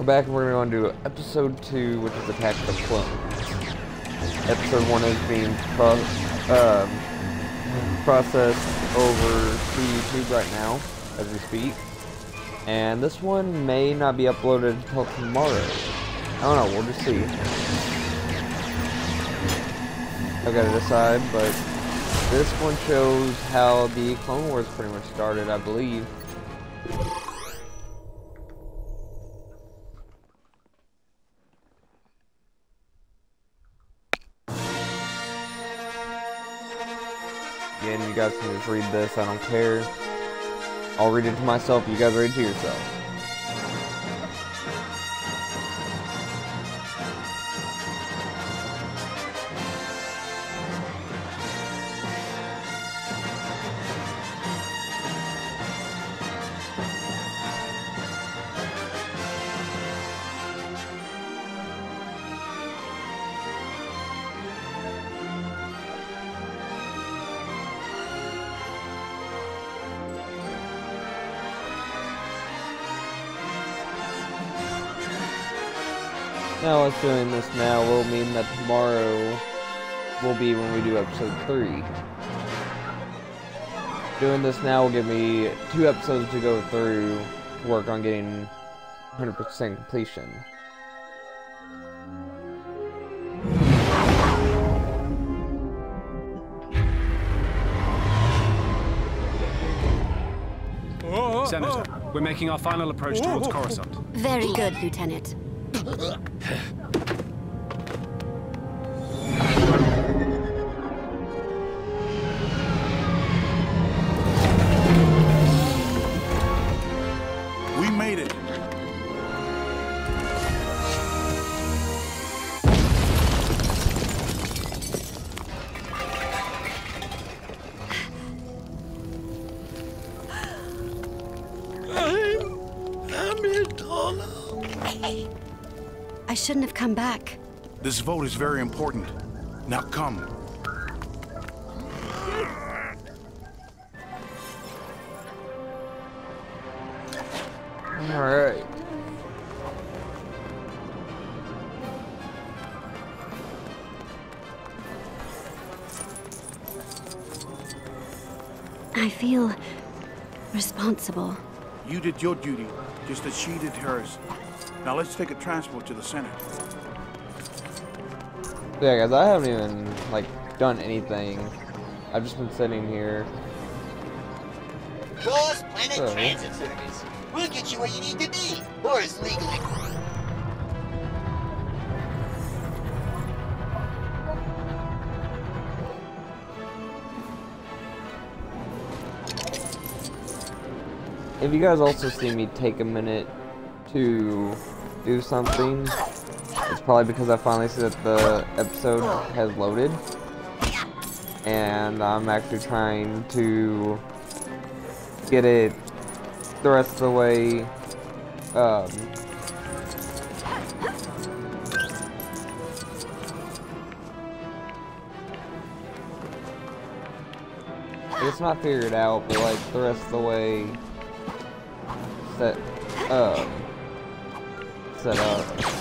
we're back and we're going to do episode 2, which is Attack of the Clones. Episode 1 is being pro um, processed over to YouTube right now, as we speak. And this one may not be uploaded until tomorrow. I don't know, we'll just see. I've got to decide, but this one shows how the Clone Wars pretty much started, I believe. You guys can just read this, I don't care. I'll read it to myself, you guys read it to yourself. Doing this now will mean that tomorrow will be when we do episode 3. Doing this now will give me two episodes to go through, work on getting 100% completion. Senator, we're making our final approach towards Coruscant. Very good, Lieutenant. へえ。Come back. This vote is very important. Now come. Alright. I feel responsible. You did your duty, just as she did hers. Now let's take a transport to the Yeah, guys, I haven't even, like, done anything. I've just been sitting here. Cross Planet Oh. Transit Service. We'll get you where you need to be, or as legally. If you guys also see me take a minute to do something, it's probably because I finally see that the episode has loaded. And I'm actually trying to get it the rest of the way um, it's not figured out, but like the rest of the way set um set up.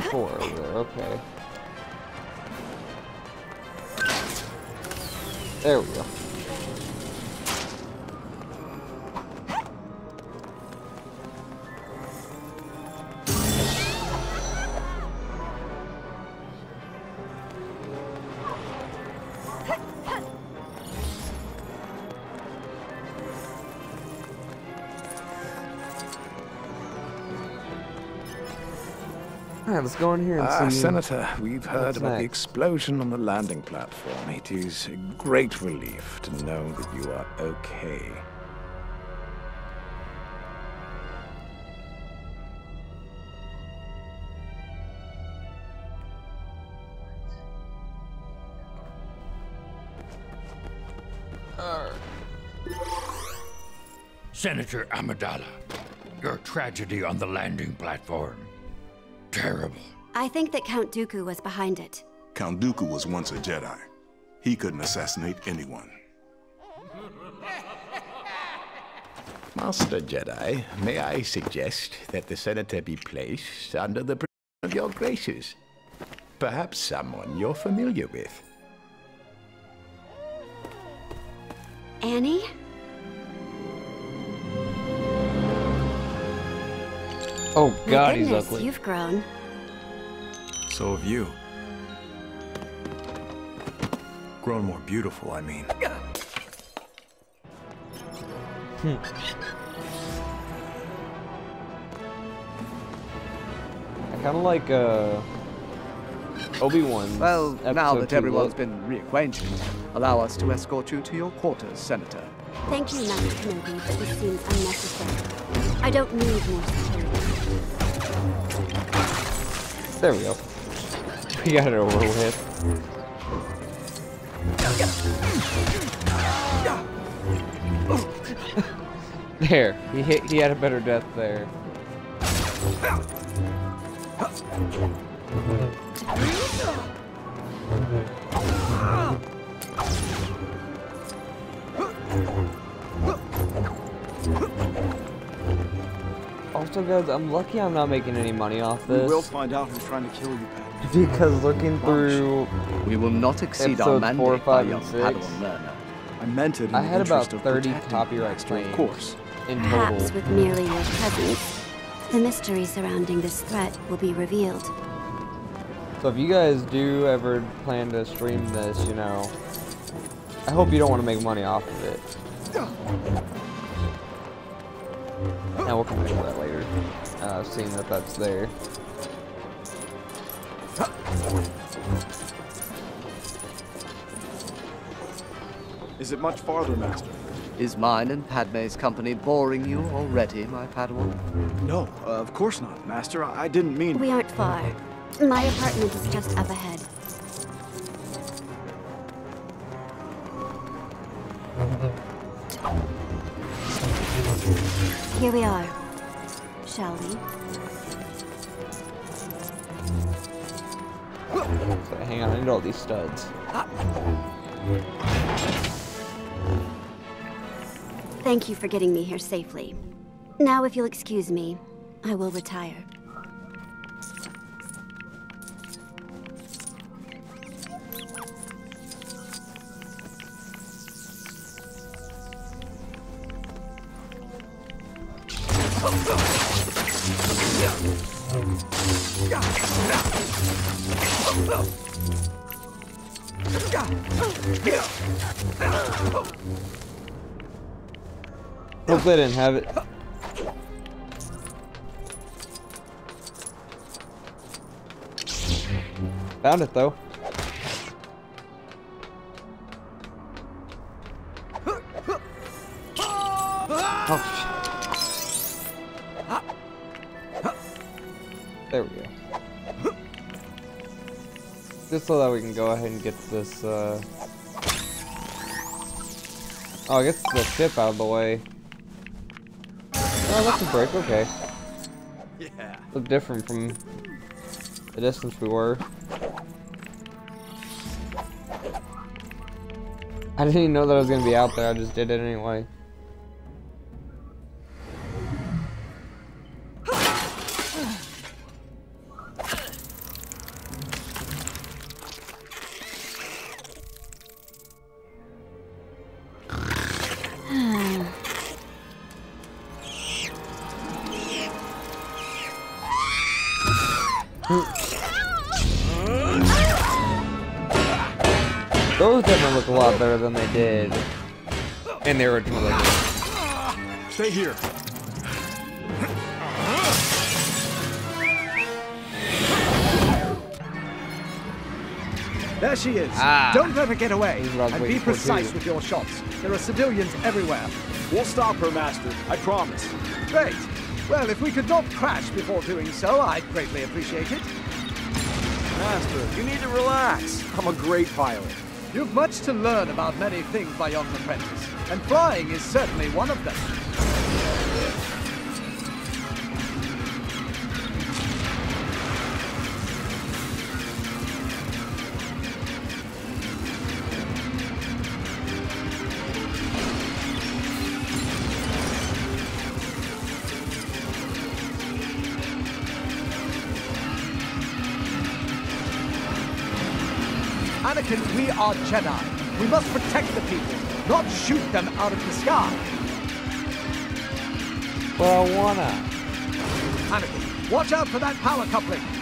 Oh let's go in here and Ah, see. Senator, we've heard what's about the explosion on the landing platform. It is a great relief to know that you are okay. Senator Amidala, your tragedy on the landing platform. Terrible. I think that Count Dooku was behind it. Count Dooku was once a Jedi. He couldn't assassinate anyone. Master Jedi, may I suggest that the Senator be placed under the protection of your graces? Perhaps someone you're familiar with. Ani? Oh My god, he's ugly. you've grown. So have you. Grown more beautiful, I mean. I kind of like uh, Obi-Wan. Well, now that everyone's been reacquainted, allow us to escort you to your quarters, Senator. Thank you, Master Kenobi, but this seems unnecessary. I don't need more security. There we go. We got it over with. there, he hit. He had a better death there. Also, guys, I'm lucky I'm not making any money off this. We will find out who's trying to kill you, Pat. Because looking through We will not exceed our mandate, four, five, young and six. Padawan learner. I meant it I had about interest of 30 copyright claims. Of course. in total. Perhaps with merely your presence, the mystery surrounding this threat will be revealed. So if you guys do ever plan to stream this, you know, I hope you don't want to make money off of it. And we'll come into that later, uh, seeing that that's there. Is it much farther, Master? Is mine and Padme's company boring you already, my Padawan? No, uh, of course not, Master. I, I didn't mean. We aren't far. My apartment is just up ahead. Here we are. Shall we? Hang on, I need all these studs. Thank you for getting me here safely. Now, if you'll excuse me, I will retire. Hope they didn't have it. Found it though. Oh. There we go. Just so that we can go ahead and get this, uh... Oh, I guess the ship out of the way. Oh, that's a break, okay. Yeah. Look different from the distance we were. I didn't even know that I was gonna be out there, I just did it anyway. Lot better than they did in the original. Legend. Stay here. There she is. Ah. Don't let her get away. This is what I was And be precise too. with your shots. There are civilians everywhere. We'll stop her, Master. I promise. Great. Well, if we could not crash before doing so, I'd greatly appreciate it. Master, you need to relax. I'm a great pilot. You've much to learn about many things, my young apprentice, and flying is certainly one of them. Are Jedi. We must protect the people, not shoot them out of the sky. But I wanna. Anakin, watch out for that power coupling.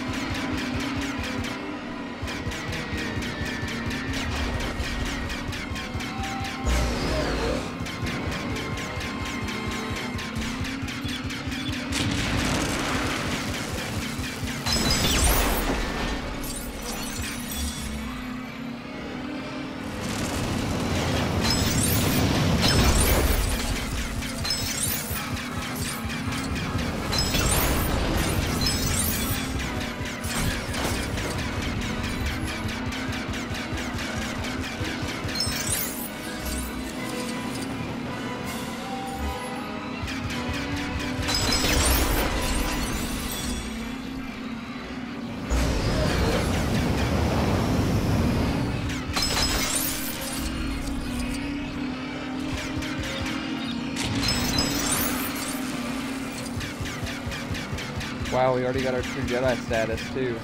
We already got our true Jedi status too.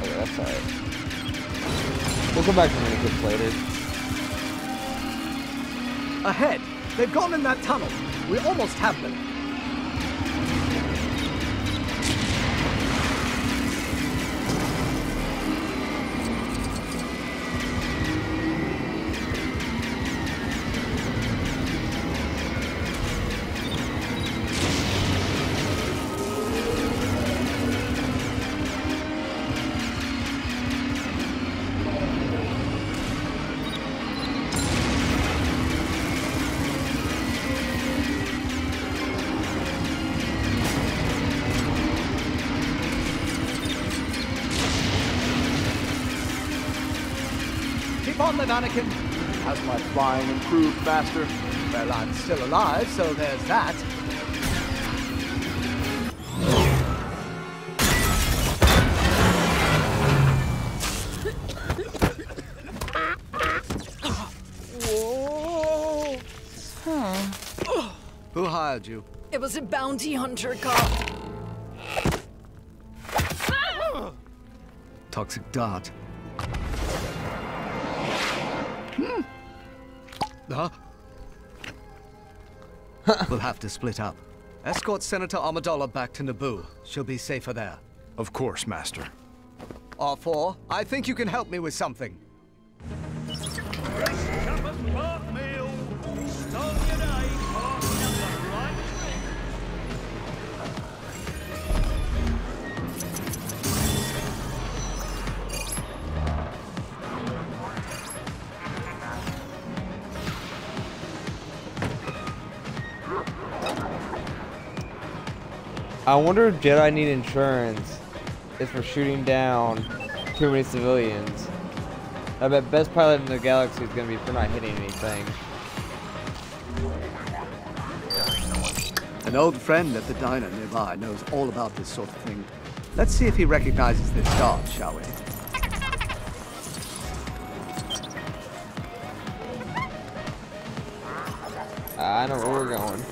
Okay, that's alright. We'll come back to clips later. Ahead. They've gone in that tunnel. We almost have them. Keep Anakin. Has my flying improved, faster? Well, I'm still alive, so there's that. Who hired you? It was a bounty hunter cop. Toxic dart. Hmm. Ah. Huh? we'll have to split up. Escort Senator Amidala back to Naboo. She'll be safer there. Of course, Master. R4, I think you can help me with something. I wonder if Jedi need insurance if for shooting down too many civilians. I bet best pilot in the galaxy is gonna be for not hitting anything. An old friend at the diner nearby knows all about this sort of thing. Let's see if he recognizes this dart, shall we? I know where we're going.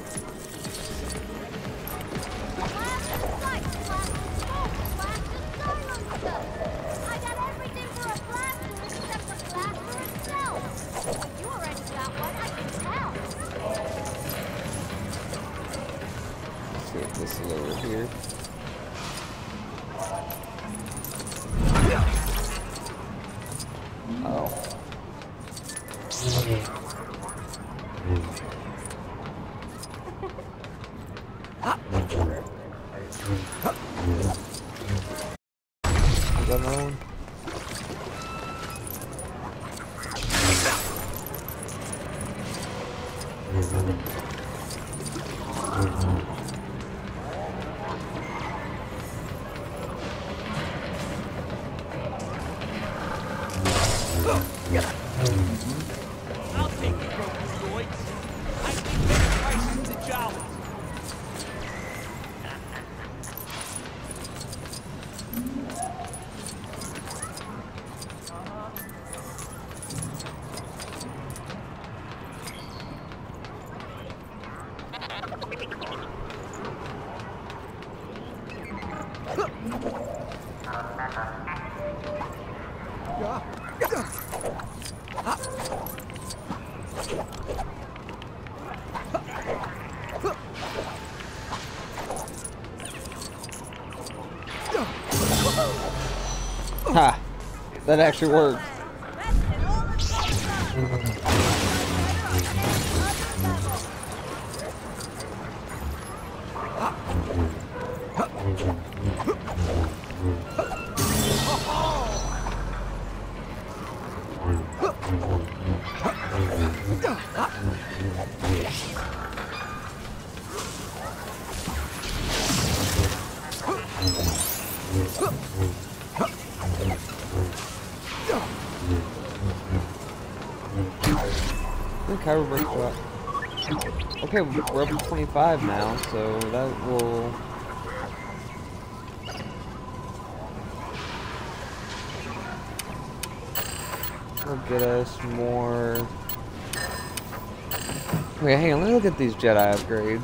That actually worked. Up. Okay, we're up to 25 now, so that will... Will get us more... Wait, hang on, let me look at these Jedi upgrades.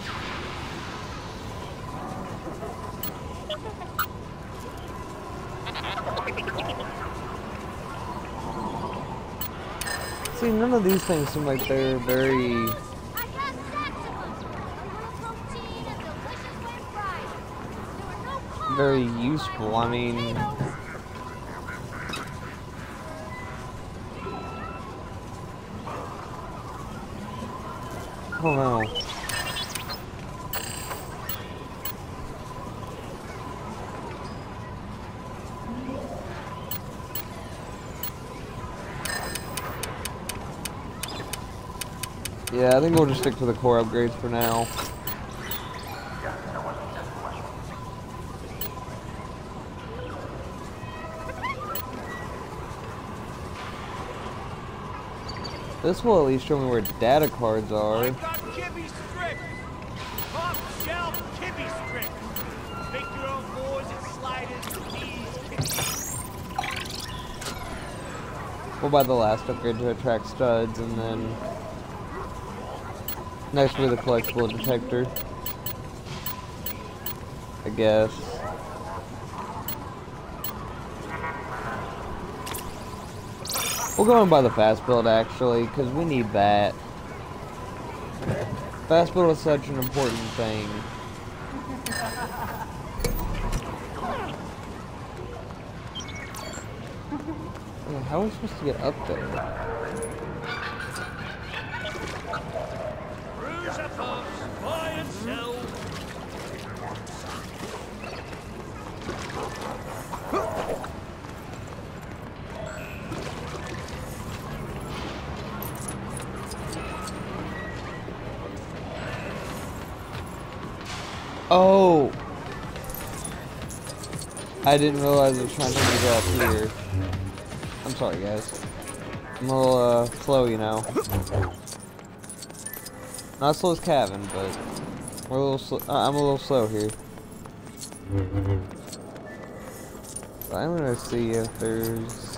See, none of these things seem like they're very... Very useful, I mean... I don't know. Yeah, I think we'll just stick to the core upgrades for now. This will at least show me where data cards are. Got kibby strips. Top shelf kibby strips. Make your own boards and sliders, knees, We'll buy the last upgrade to attract studs, and then next be the collectible detector. I guess. We'll go and buy the fast build actually, because we need that. Fast build is such an important thing. How are we supposed to get up there? I didn't realize I was trying to go up here. I'm sorry, guys. I'm a little uh, slow, you know. Not slow as Kevin, but we're a little. Uh, I'm a little slow here. But I'm gonna see if there's.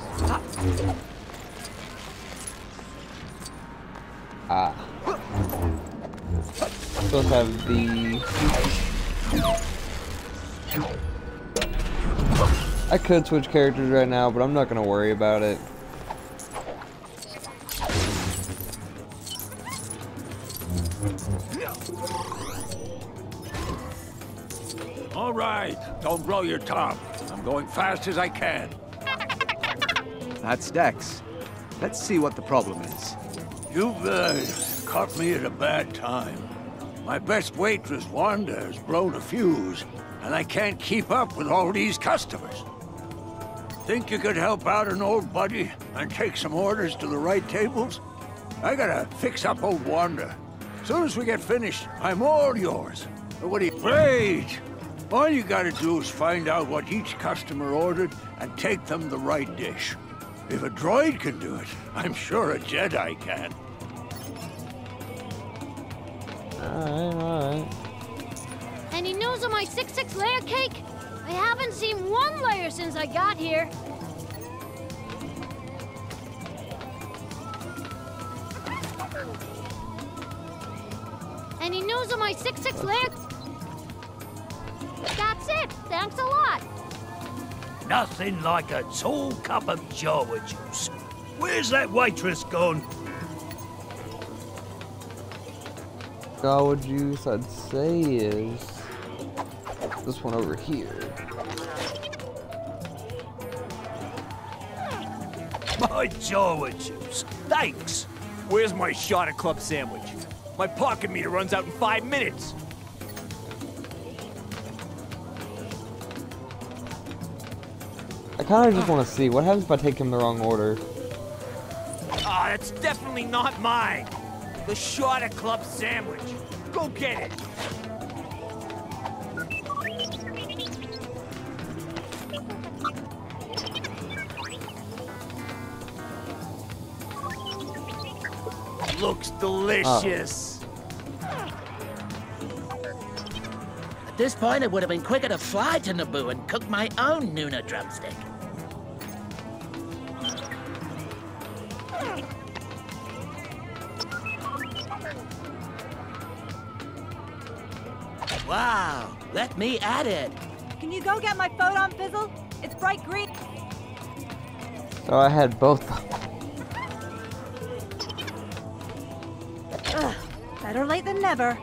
Ah. Supposed have the. I could switch characters right now, but I'm not gonna worry about it. All right, don't blow your top. I'm going fast as I can. That's Dex. Let's see what the problem is. You've uh, caught me at a bad time. My best waitress, Wanda, has blown a fuse, and I can't keep up with all these customers. Think you could help out an old buddy and take some orders to the right tables? I gotta fix up old Wanda. Soon as we get finished, I'm all yours. What do you... Wait! All you gotta do is find out what each customer ordered and take them the right dish. If a droid can do it, I'm sure a Jedi can. Alright, alright. Any news on my 6-6 layer cake? I haven't seen one layer since I got here. Any news on my 6-6 layer? That's it. Thanks a lot. Nothing like a tall cup of Jawa juice. Where's that waitress gone? Gawa juice, I'd say, is this one over here. My Jawa juice. Thanks. Where's my shot at club sandwich? My pocket meter runs out in five minutes. I kind of just want to see what happens if I take him the wrong order. Ah, that's definitely not mine. The shot at club sandwich. Go get it. Looks ah. delicious. At this point, it would have been quicker to fly to Naboo and cook my own Nuna drumstick. Wow, let me at it. Can you go get my photon fizzle? It's bright green. So I had both. Better late than never.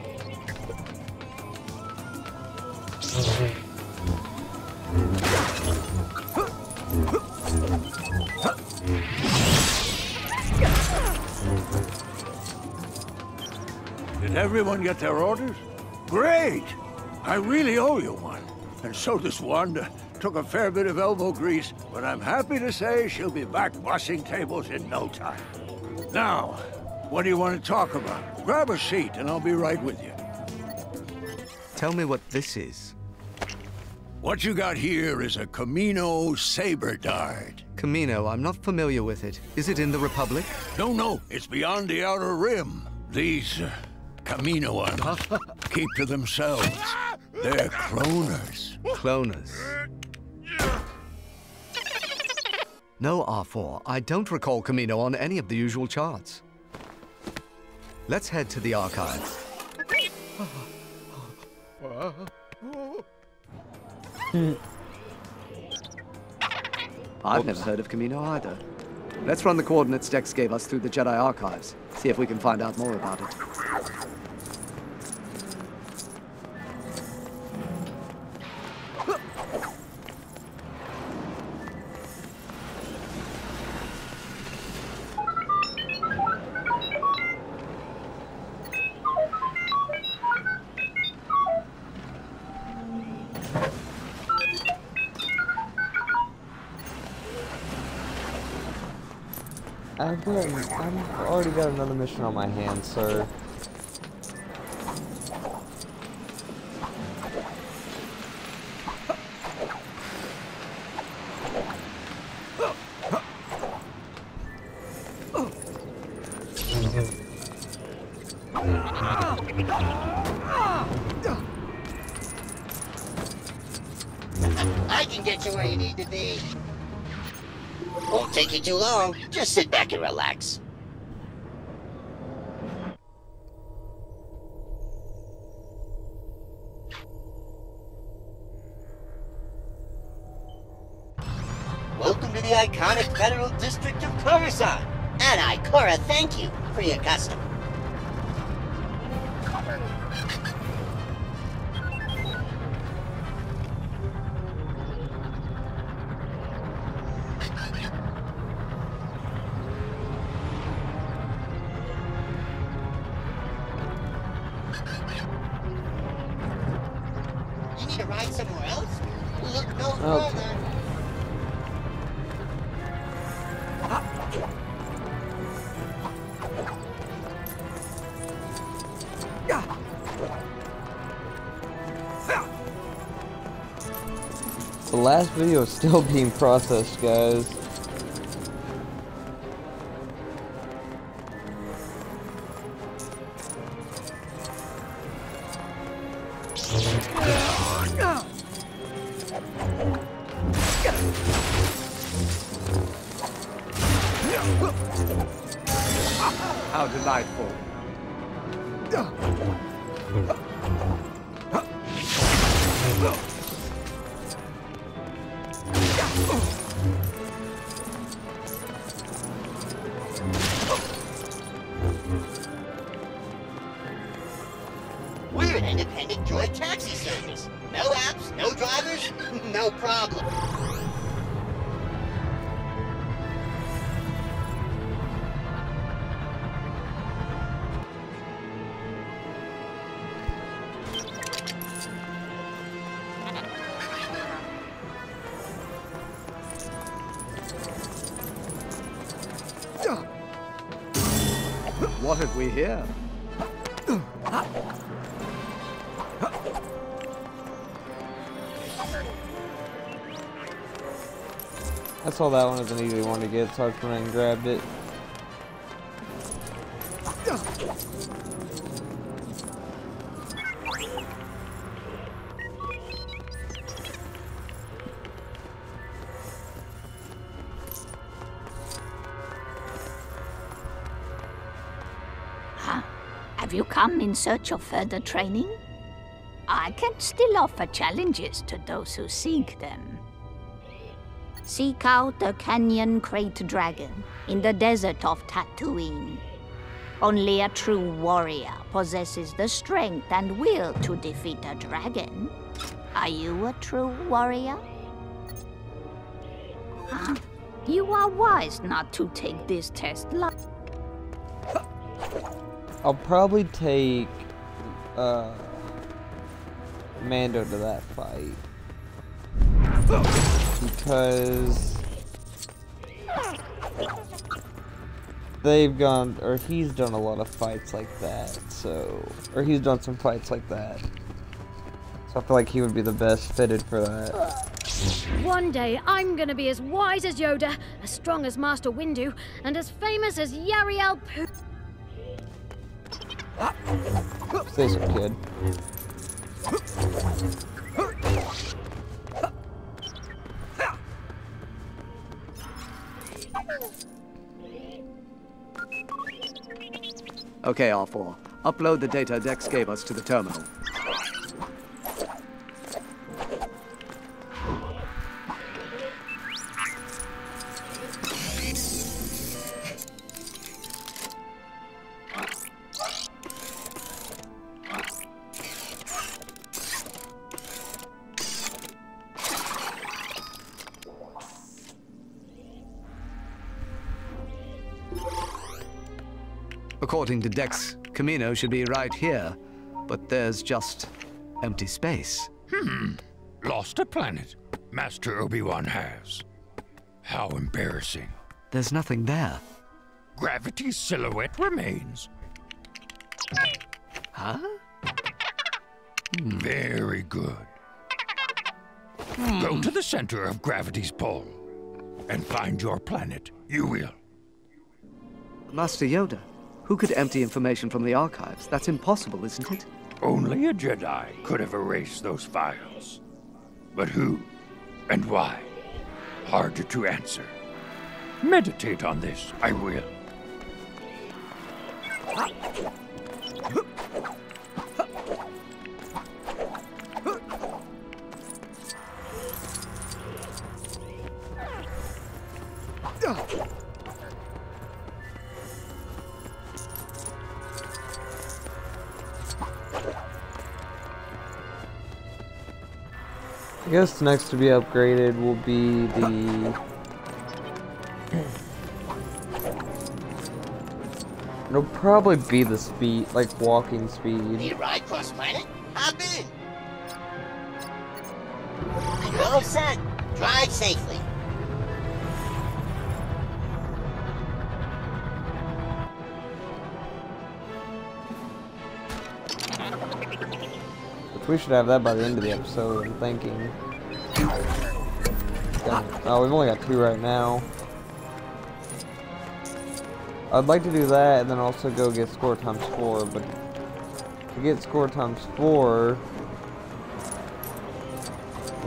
Did everyone get their orders? Great! I really owe you one. And so does Wanda. Took a fair bit of elbow grease, but I'm happy to say she'll be back washing tables in no time. Now, what do you want to talk about? Grab a seat and I'll be right with you. Tell me what this is. What you got here is a Kamino saber dart. Kamino, I'm not familiar with it. Is it in the Republic? No, no, it's beyond the Outer Rim. These uh, Kaminoans keep to themselves. They're cloners. Cloners. No, R4. I don't recall Kamino on any of the usual charts. Let's head to the archives. I've never heard of Kamino either. Let's run the coordinates Dex gave us through the Jedi archives. See if we can find out more about it. I've got, I've already got another mission on my hands, sir. Video is still being processed, guys. Saw that one as an easy one to get, so I went and grabbed it. Huh? Have you come in search of further training? I can still offer challenges to those who seek them. Seek out the Canyon Krayt Dragon in the desert of Tatooine. Only a true warrior possesses the strength and will to defeat a dragon. Are you a true warrior? Huh? You are wise not to take this test. I'll probably take uh, Mando to that fight because they've gone or he's done a lot of fights like that. So or he's done some fights like that. So I feel like he would be the best fitted for that. One day I'm gonna be as wise as Yoda, as strong as Master Windu, and as famous as Yarael Poof. Stay some kid. Okay, R4. Upload the data Dex gave us to the terminal. According to Dex, Kamino should be right here, but there's just empty space. Hmm. Lost a planet. Master Obi-Wan has. How embarrassing. There's nothing there. Gravity's silhouette remains. Huh? Very good. Go to the center of gravity's pull and find your planet. You will. Master Yoda, who could empty information from the archives? That's impossible, isn't it? Only a Jedi could have erased those files. But who and why? Harder to answer. Meditate on this. I will. I guess next to be upgraded will be the. It'll probably be the speed, like walking speed. Need a ride cross planet? Hop in. All set. Drive safely. We should have that by the end of the episode, I'm thinking. Oh, we've only got two right now. I'd like to do that and then also go get score times four, but to get score times four,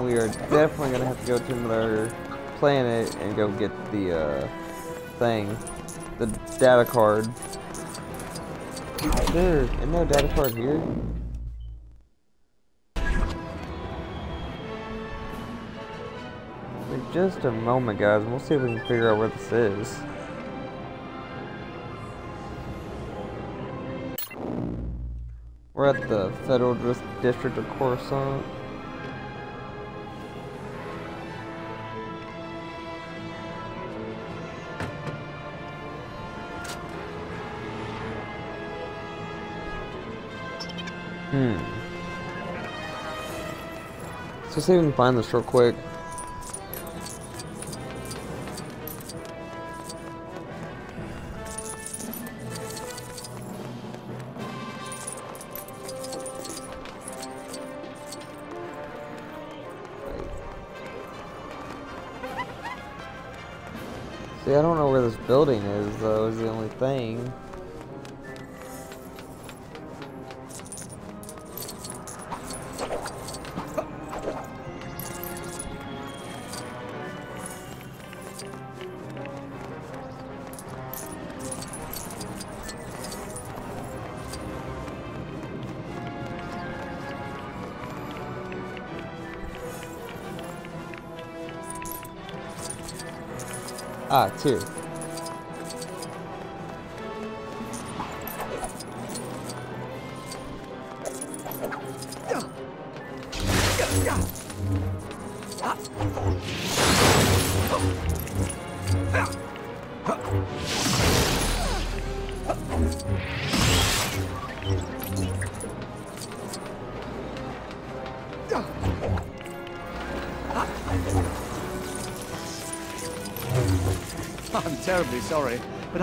we are definitely gonna have to go to another planet and go get the uh, thing, the data card. There, isn't there a data card here? Just a moment, guys. We'll see if we can figure out where this is. We're at the Federal District of Coruscant. Hmm. So see if we can find this real quick.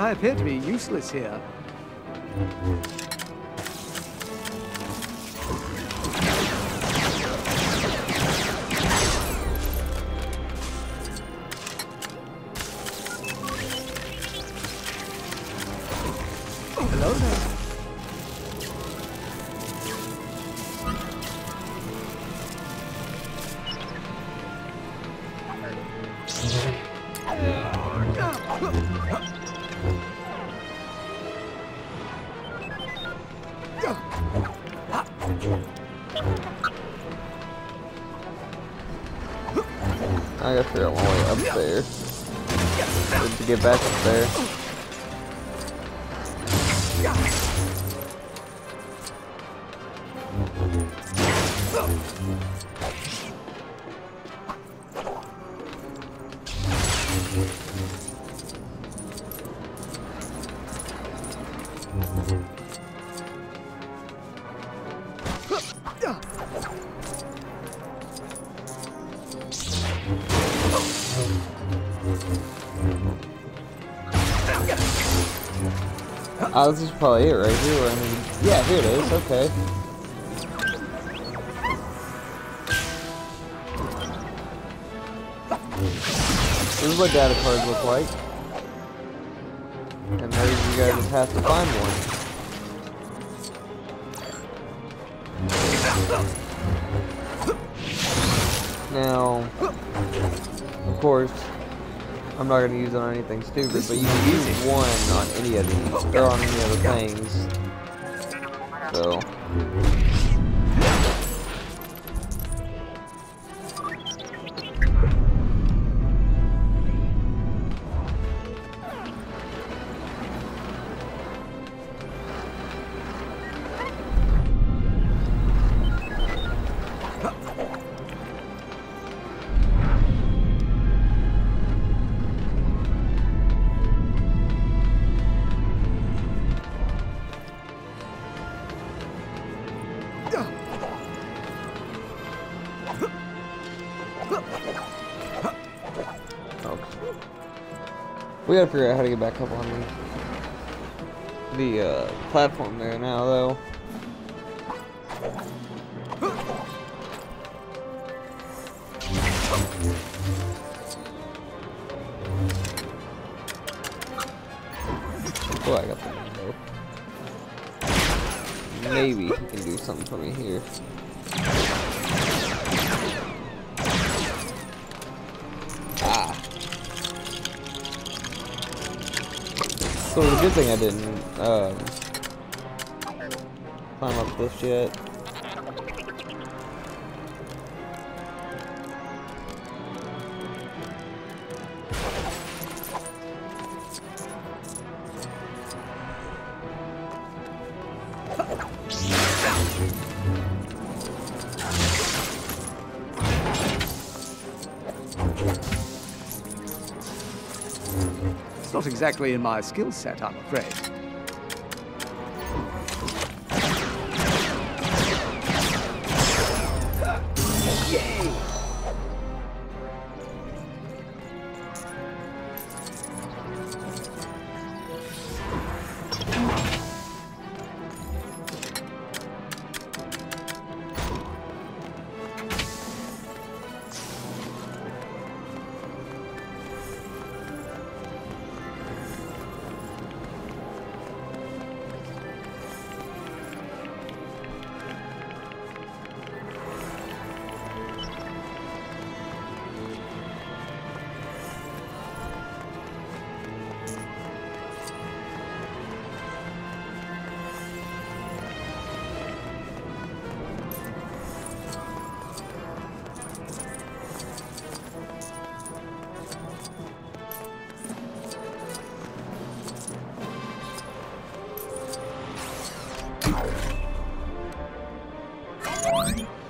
I appear to be useless here. Oh, this is probably it right here. I mean, yeah, here it is. Okay. This is what data cards look like. And there you guys just have to find one. Now, of course, I'm not gonna use it on anything stupid, but you can use one on any of these, or on any other things. So. We gotta figure out how to get back up on the, the uh, platform there now, though. Thing I didn't um, climb up this yet. Exactly in my skill set, I'm afraid. Alright.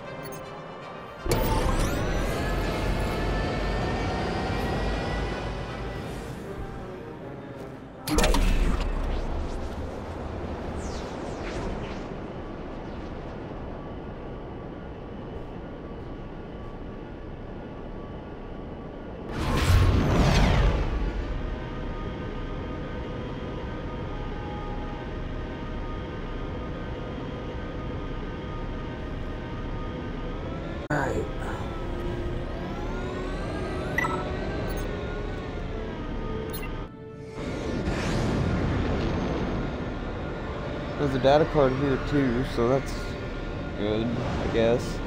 There's a data card here too, so that's good, I guess.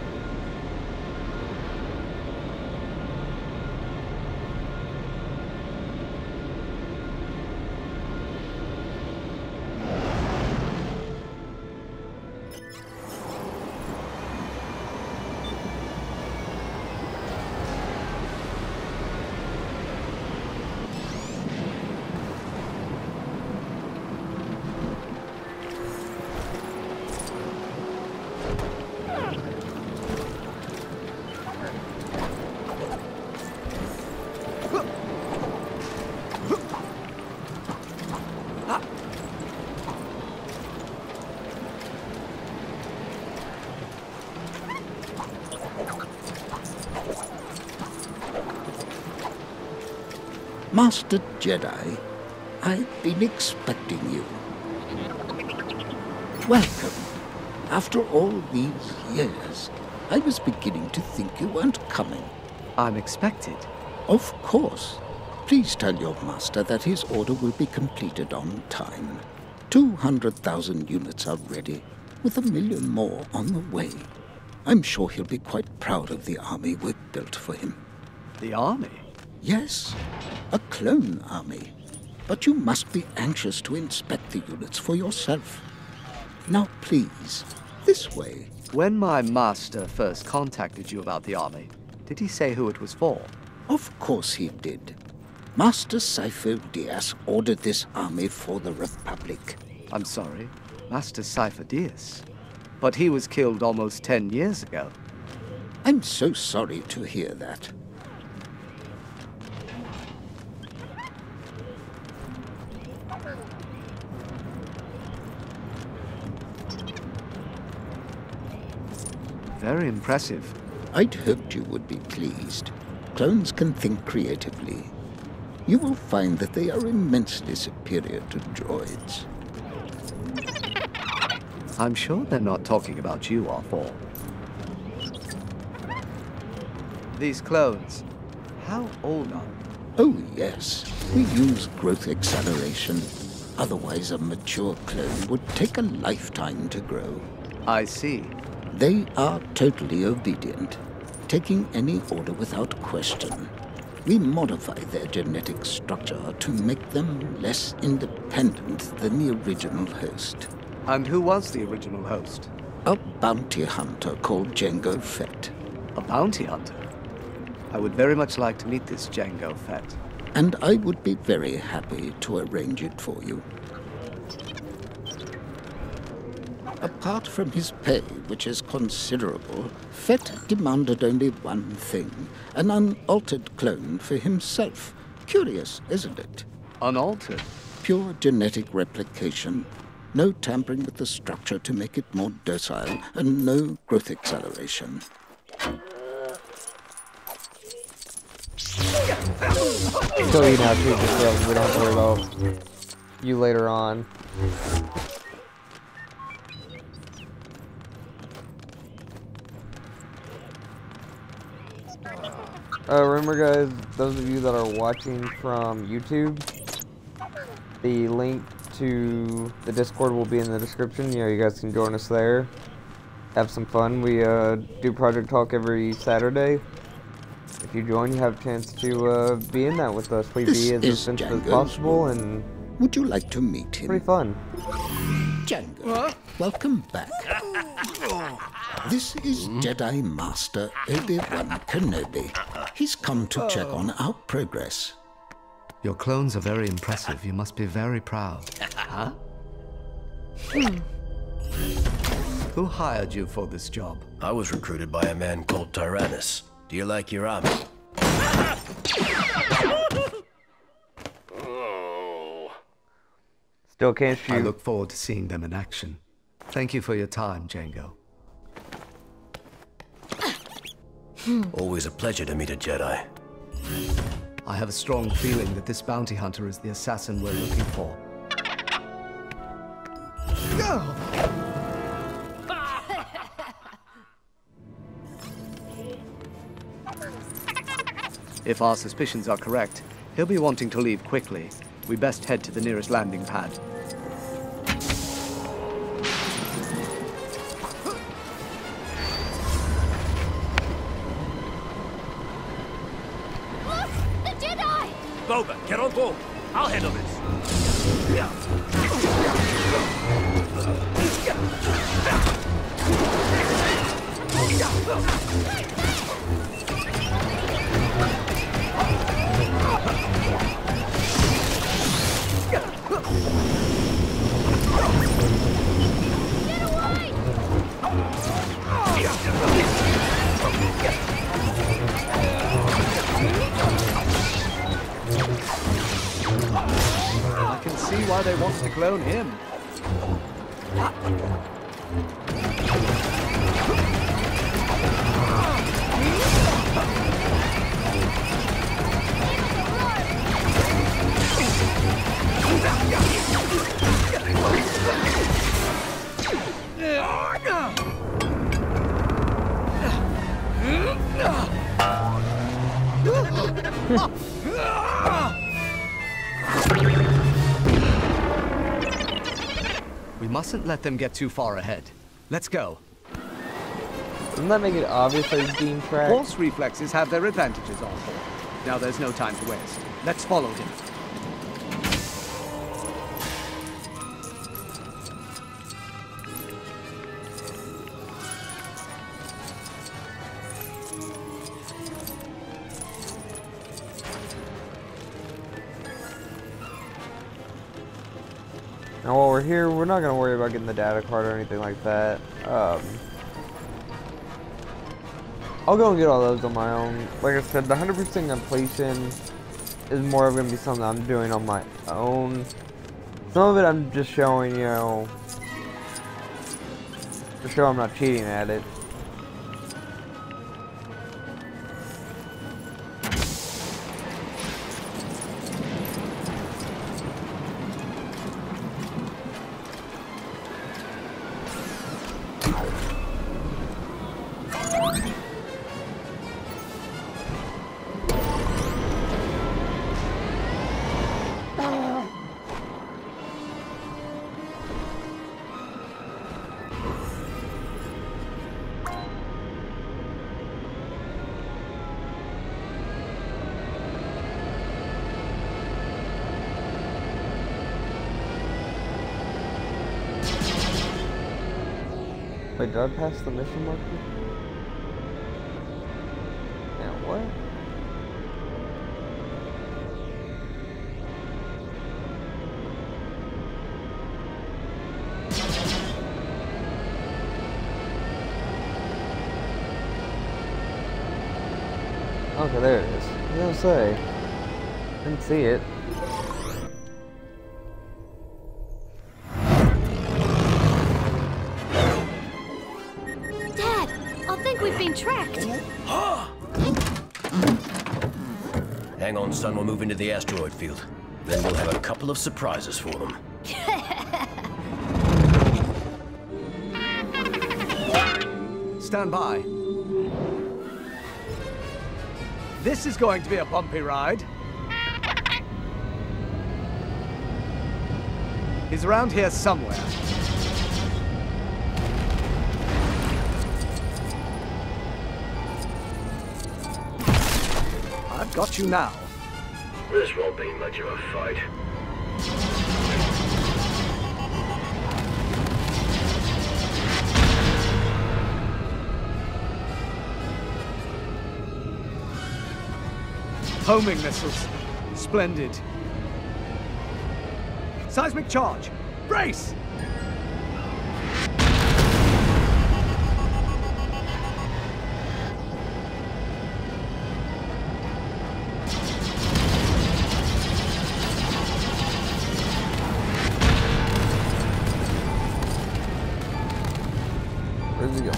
Master Jedi, I've been expecting you. Welcome. After all these years, I was beginning to think you weren't coming. I'm expected. Of course. Please tell your master that his order will be completed on time. 200,000 units are ready, with a million more on the way. I'm sure he'll be quite proud of the army we've built for him. The army? Yes, a clone army. But you must be anxious to inspect the units for yourself. Now, please, this way. When my master first contacted you about the army, did he say who it was for? Of course he did. Master Sifo Dyas ordered this army for the Republic. I'm sorry, Master Sifo Dyas. But he was killed almost ten years ago. I'm so sorry to hear that. Very impressive. I'd hoped you would be pleased. Clones can think creatively. you will find that they are immensely superior to droids. I'm sure they're not talking about you, R4. These clones, how old are they? Oh, yes. We use growth acceleration. Otherwise, a mature clone would take a lifetime to grow. I see. They are totally obedient, taking any order without question. We modify their genetic structure to make them less independent than the original host. And who was the original host? A bounty hunter called Jango Fett. A bounty hunter? I would very much like to meet this Jango Fett. And I would be very happy to arrange it for you. Apart from his pay, which is considerable, Fett demanded only one thing an unaltered clone for himself. Curious, isn't it? Unaltered? Pure genetic replication. No tampering with the structure to make it more docile, and no growth acceleration. Still eating out too, just so we don't have to worry about you later on. Uh, remember guys, those of you that are watching from YouTube, the link to the Discord will be in the description. You know, you guys can join us there. Have some fun. We uh, do Project Talk every Saturday. If you join, you have a chance to uh, be in that with us. We This be as is as possible and Would you like to meet him? pretty fun. Jango, welcome back. This is Jedi Master Obi-Wan Kenobi. He's come to check on our progress. Your clones are very impressive. You must be very proud. Huh? Hmm. Who hired you for this job? I was recruited by a man called Tyrannus. Do you like your army? Still can't I look forward to seeing them in action. Thank you for your time, Jango. Hmm. Always a pleasure to meet a Jedi. I have a strong feeling that this bounty hunter is the assassin we're looking for. If our suspicions are correct, he'll be wanting to leave quickly. We best head to the nearest landing pad. Look! The Jedi! Boba, get on board. I'll handle this. Why they want to clone him. We mustn't let them get too far ahead. Let's go. Doesn't that make it obvious that he's being tracked? Force reflexes have their advantages, Arthur. Now there's no time to waste. Let's follow him. Here, we're not gonna worry about getting the data card or anything like that. Um, I'll go and get all those on my own. Like I said, the 100% completion is more of gonna be something I'm doing on my own. Some of it I'm just showing, you know, to show I'm not cheating at it. I pass the mission marker? Now what? Okay, there it is. I was gonna say. Didn't see it. Move into the asteroid field. Then we'll have a couple of surprises for them. Stand by. This is going to be a bumpy ride. He's around here somewhere. I've got you now. This won't be much of a fight. Homing missiles. Splendid. Seismic charge. Brace! Where's he going?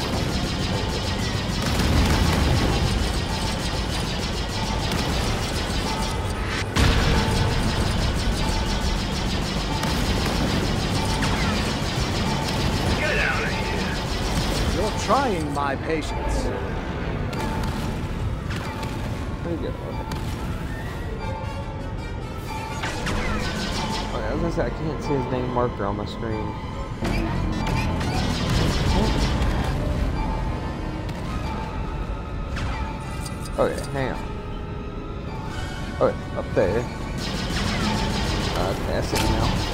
Get out of here! You're trying my patience. There you go. Okay, I was gonna say I can't see his name marker on my screen. Okay, hang on. Okay, up there. Uh, see it now.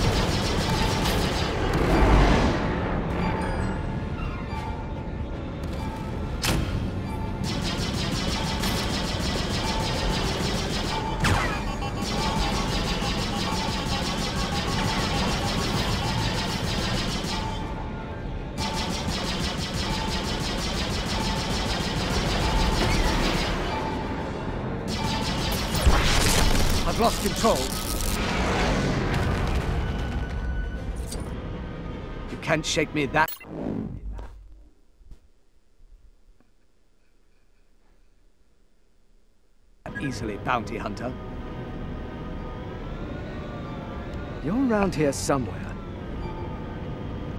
Can't shake me that. Easily, bounty hunter. You're around here somewhere.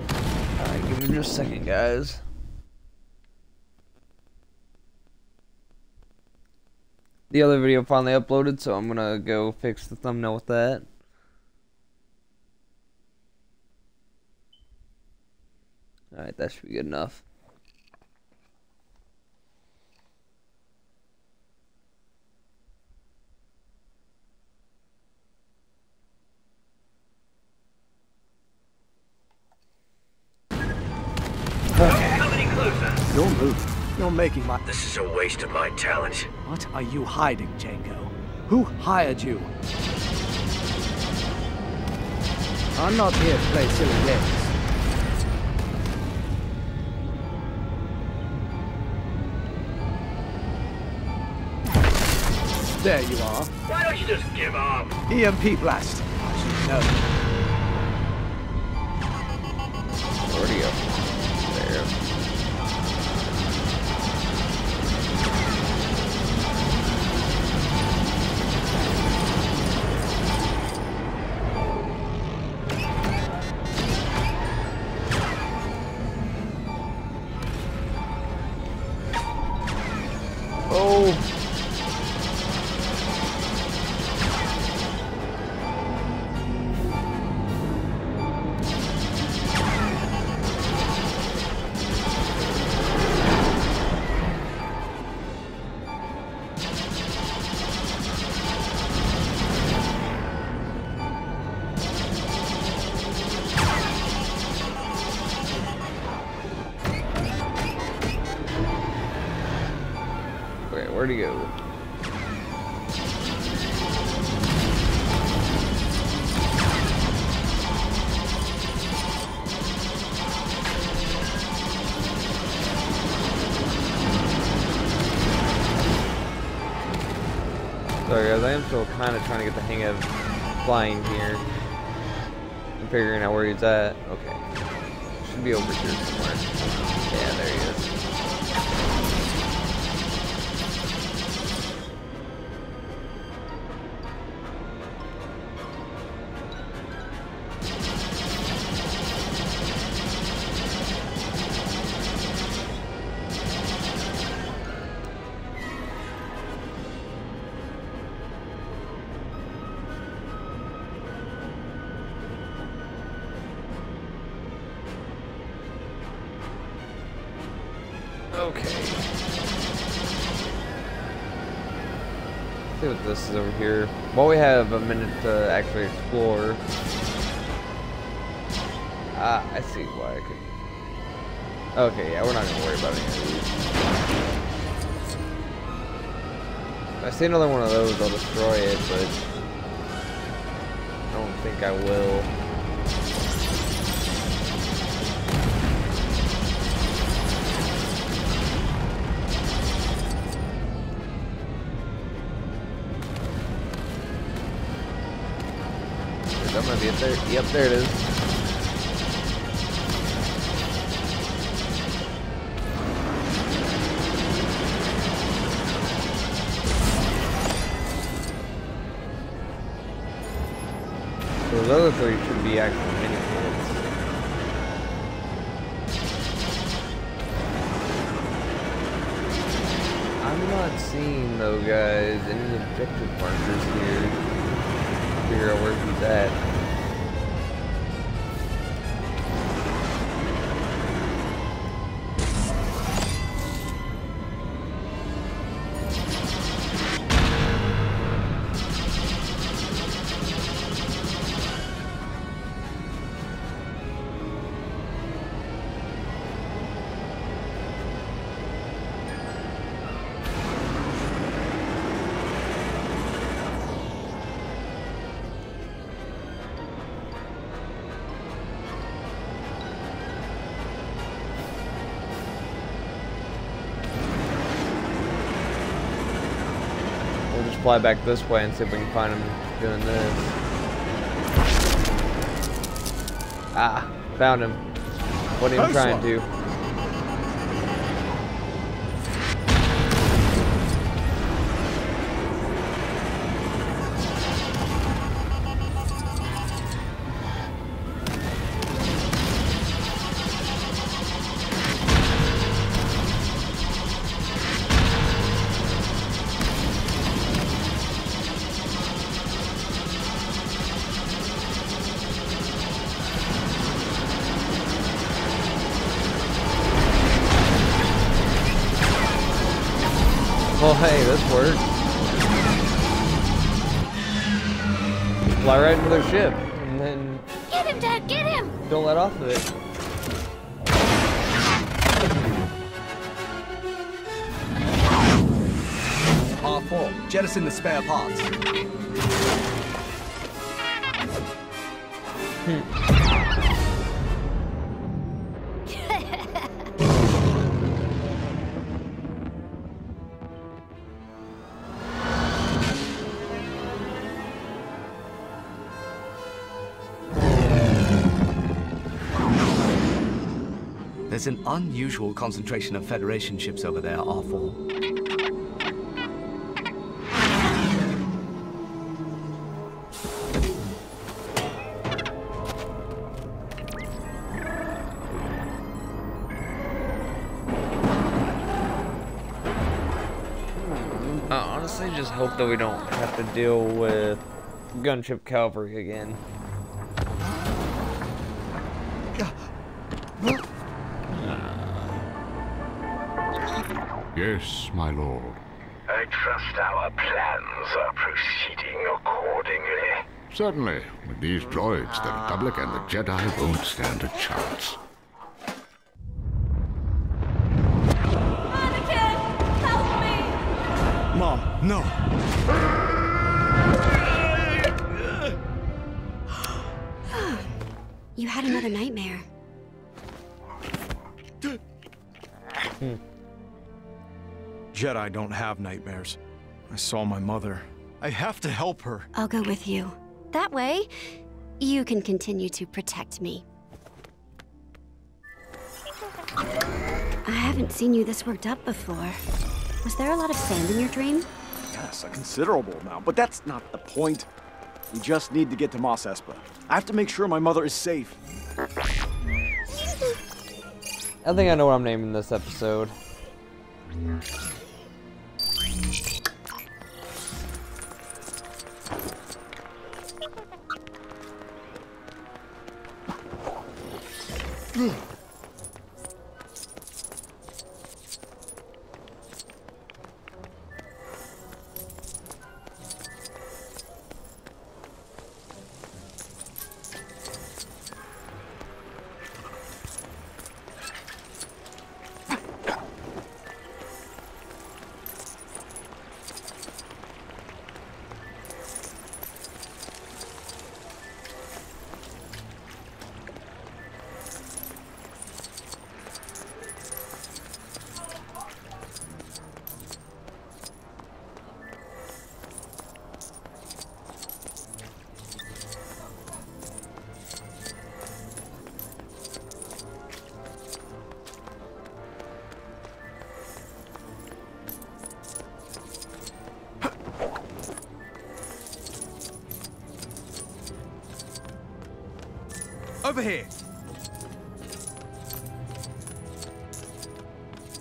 Alright, give me just a second, guys. The other video finally uploaded, so I'm gonna go fix the thumbnail with that. Alright, that should be good enough. Coming closer. You're moving. You're making my. This is a waste of my talent. What are you hiding, Jango? Who hired you? I'm not here to play silly games. There you are. Why don't you just give up? EMP blast. Oh, I should know. Where'd he still kind of trying to get the hang of flying here. I'm figuring out where he's at. Okay. Should be over here somewhere. Yeah, there he is. This is over here. While we have a minute to actually explore. Ah, I see why I could. Okay, yeah, we're not gonna worry about any of these. If I see another one of those, I'll destroy it, but I don't think I will. It there. Yep, there it is. Those three fly back this way and see if we can find him doing this. Ah, found him. What are you trying to? Well, this worked. Fly right into their ship, and then Get him, Dad, get him! don't let off of it. R4, jettison the spare parts. Hmm. There's an unusual concentration of Federation ships over there, R4. I honestly just hope that we don't have to deal with gunship cavalry again. Yes, my lord. I trust our plans are proceeding accordingly. Certainly. With these droids, the Republic and the Jedi won't stand a chance. Anakin! Help me! Mom, no. You had another nightmare. Hmm. Jedi don't have nightmares. I saw my mother. I have to help her. I'll go with you. That way, you can continue to protect me. I haven't seen you this worked up before. Was there a lot of sand in your dream? Yes, a considerable amount, but that's not the point. We just need to get to Mos Espa. I have to make sure my mother is safe. I think I know what I'm naming this episode. Over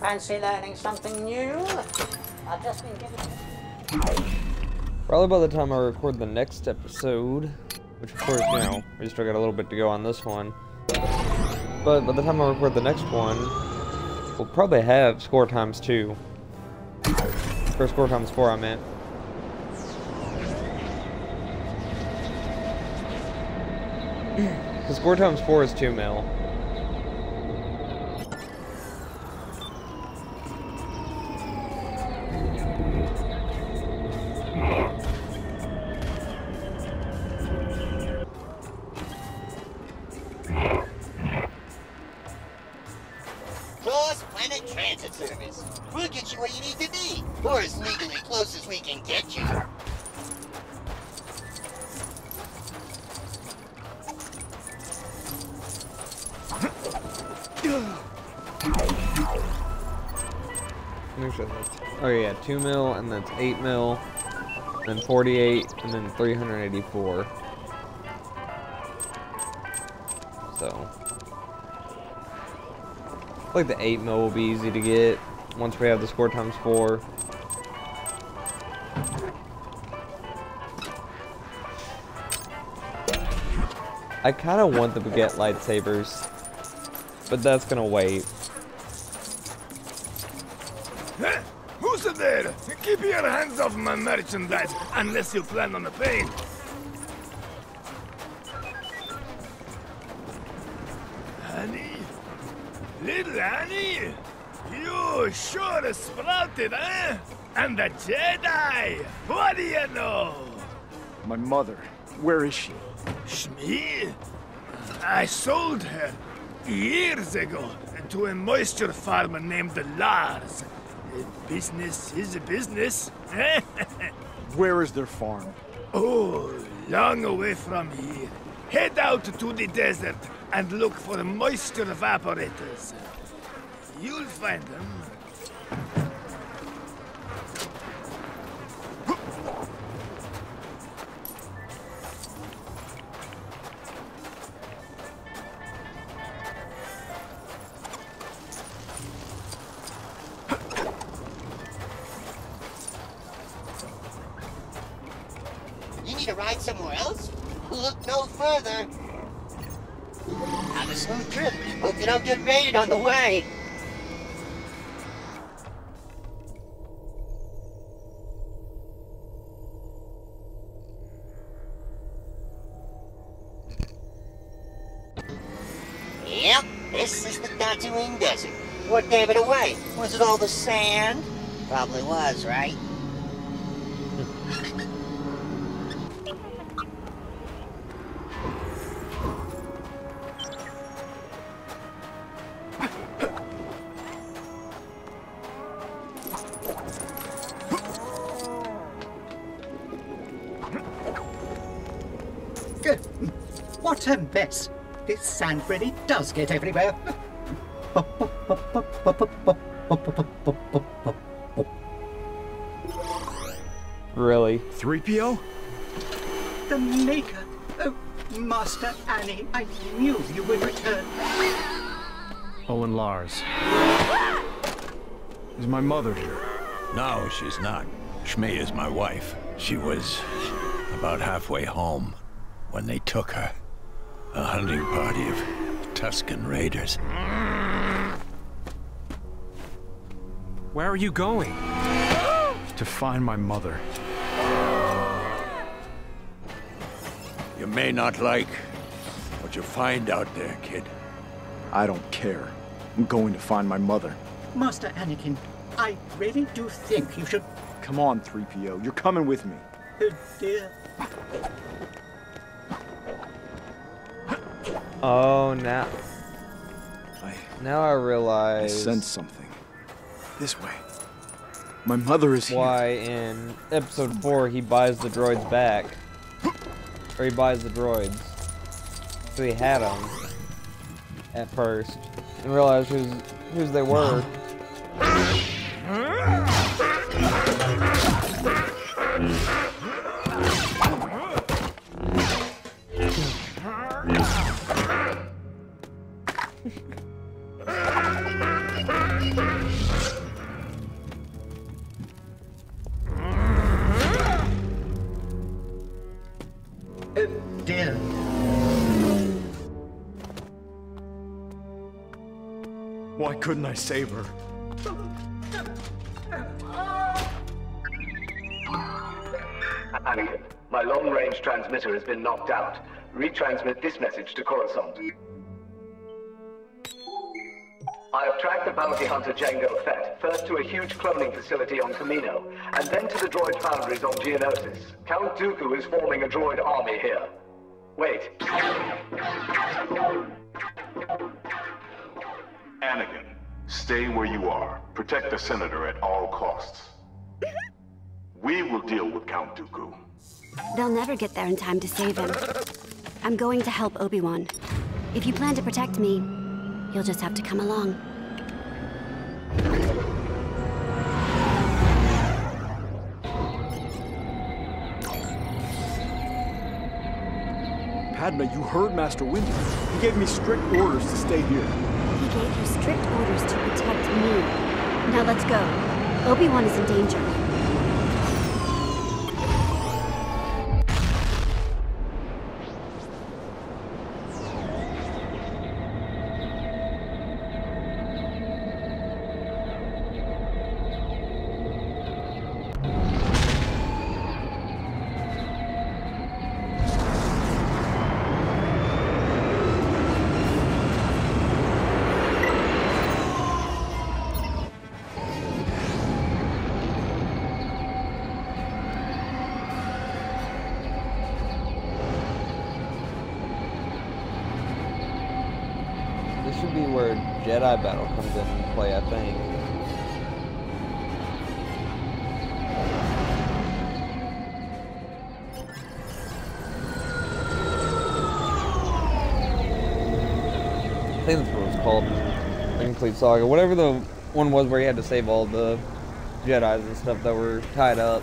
Fancy learning something new? I've just been given. Probably by the time I record the next episode, which of course, you know, we still got a little bit to go on this one. But by the time I record the next one, we'll probably have score times two. Or score times four, I meant. Because score times four is two mil. 2 mil, and that's 8 mil, then 48, and then 384. So. Like the 8 mil will be easy to get once we have the score times 4. I kind of want to get lightsabers, but that's gonna wait. My merchandise, unless you plan on paying. Honey? Little Ani? You sure sprouted, eh? And the Jedi? What do you know? My mother, where is she? Shmi? I sold her years ago to a moisture farmer named Lars. Business is a business. Where is their farm? oh, long away from here. Head out to the desert and look for moisture evaporators. You'll find them. The sand? Probably was, right? What um, a mess! This sand really does get everywhere. Really? 3PO? The Maker! Oh, Master Ani, I knew you would return. Owen Lars. Is my mother here? No, she's not. Shmi is my wife. She was about halfway home when they took her. A hunting party of Tusken raiders. Where are you going? to find my mother. You may not like what you find out there, kid. I don't care. I'm going to find my mother. Master Anakin, I really do think you should. Come on, 3PO. You're coming with me. Oh dear. Oh, now. I, now I realize... I sense something. This way. My mother is here. why in episode 4 he buys the droids back. Or he buys the droids. So he had them at first. And realized who's, whose they were. Oh couldn't I save her? Anakin, my long-range transmitter has been knocked out. Retransmit this message to Coruscant. I have tracked the bounty hunter Jango Fett, first to a huge cloning facility on Kamino, and then to the droid foundries on Geonosis. Count Dooku is forming a droid army here. Wait. Anakin, stay where you are. Protect the Senator at all costs. We will deal with Count Dooku. They'll never get there in time to save him. I'm going to help Obi-Wan. If you plan to protect me, you'll just have to come along. Padme, you heard Master Windu. He gave me strict orders to stay here. Gave you strict orders to protect me. Now let's go. Obi-Wan is in danger. Where Jedi Battle comes into play, I think. I think that's what it's called. The Complete Saga. Whatever the one was where you had to save all the Jedi's and stuff that were tied up.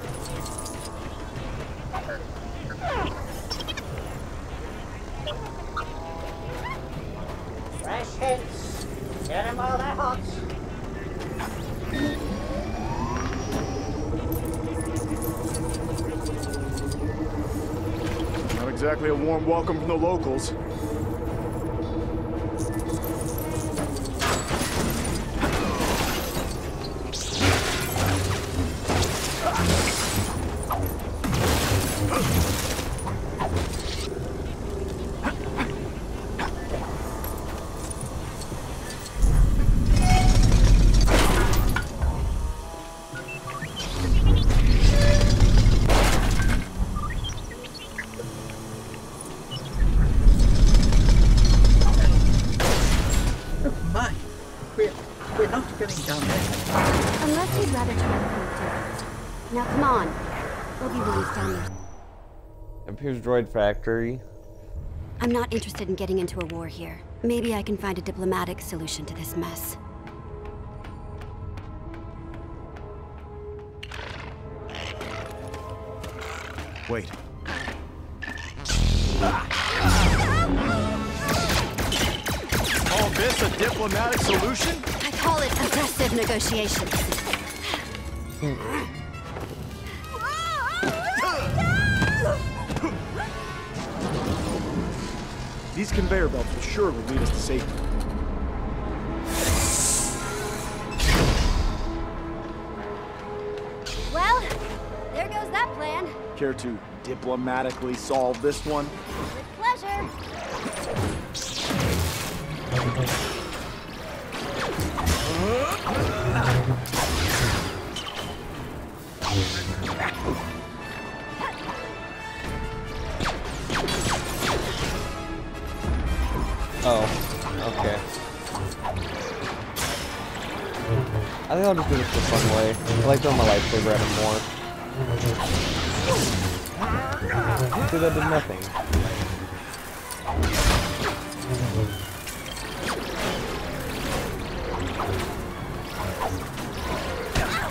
Warm welcome from the locals. Droid factory. I'm not interested in getting into a war here. Maybe I can find a diplomatic solution to this mess. Wait. All this a diplomatic solution? I call it aggressive negotiations. Belts will lead us to safety. Well, there goes that plan. Care to diplomatically solve this one? That did nothing.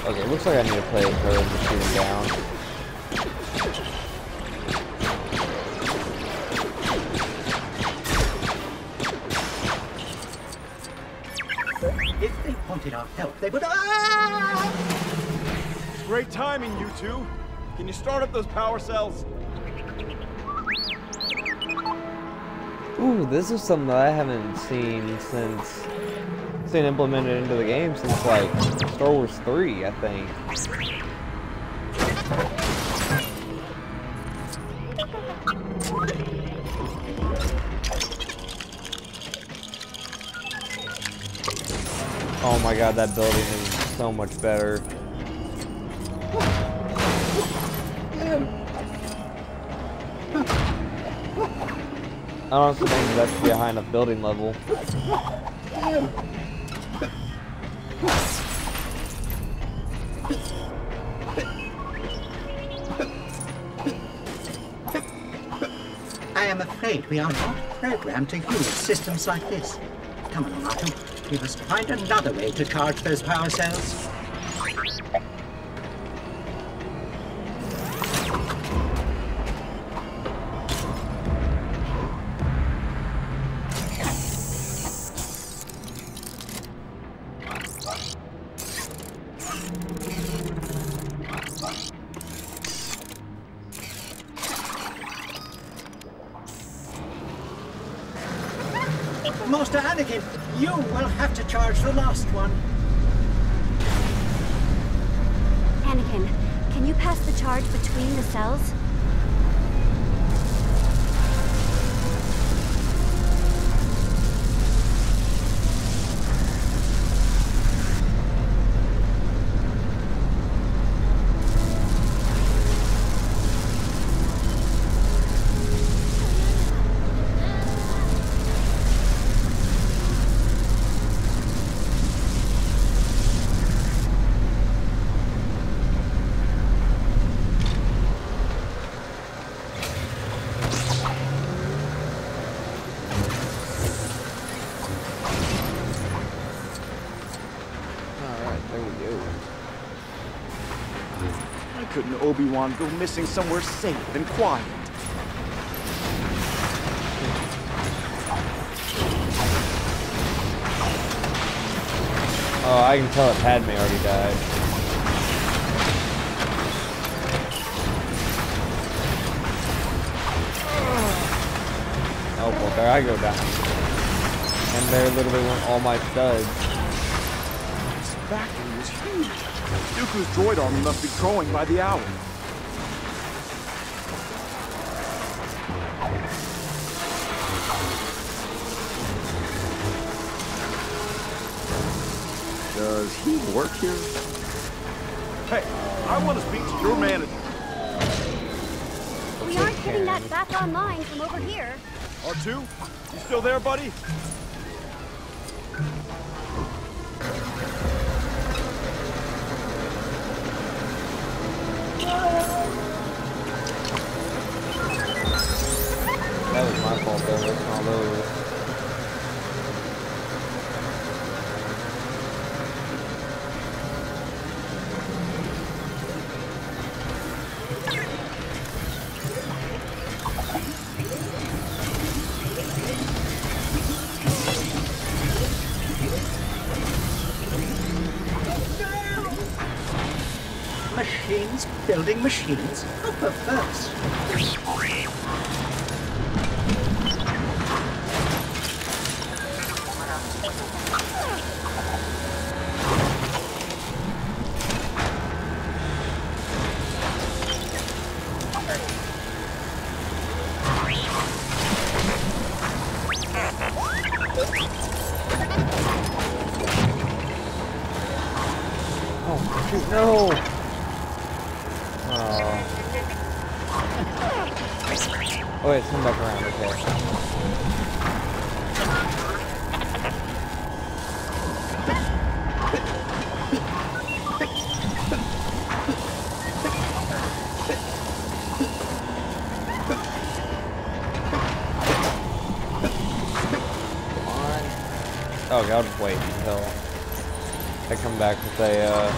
Okay, looks like I need to play it her and shoot him down. If they wanted our help, they would. Ah! Great timing, you two. Can you start up those power cells? This is something that I haven't seen since seen implemented into the game since like Star Wars 3, I think. Oh my god, that building is so much better. I honestly think that's behind a building level. I am afraid we are not programmed to use systems like this. Come along, Artu. We must find another way to charge those power cells. Master Anakin, you will have to charge the last one. Anakin, can you pass the charge between the cells? Alright, there we go. Why couldn't Obi-Wan go missing somewhere safe and quiet? Oh, I can tell that Padme already died. Oh, well, there I go down. And there literally went all my studs. This factory is huge. Dooku's droid army must be growing by the hour. Does work here? Hey, I want to speak to your manager. We aren't getting that back online from over here. R2? You still there, buddy? Building machines? How perverse. A, uh...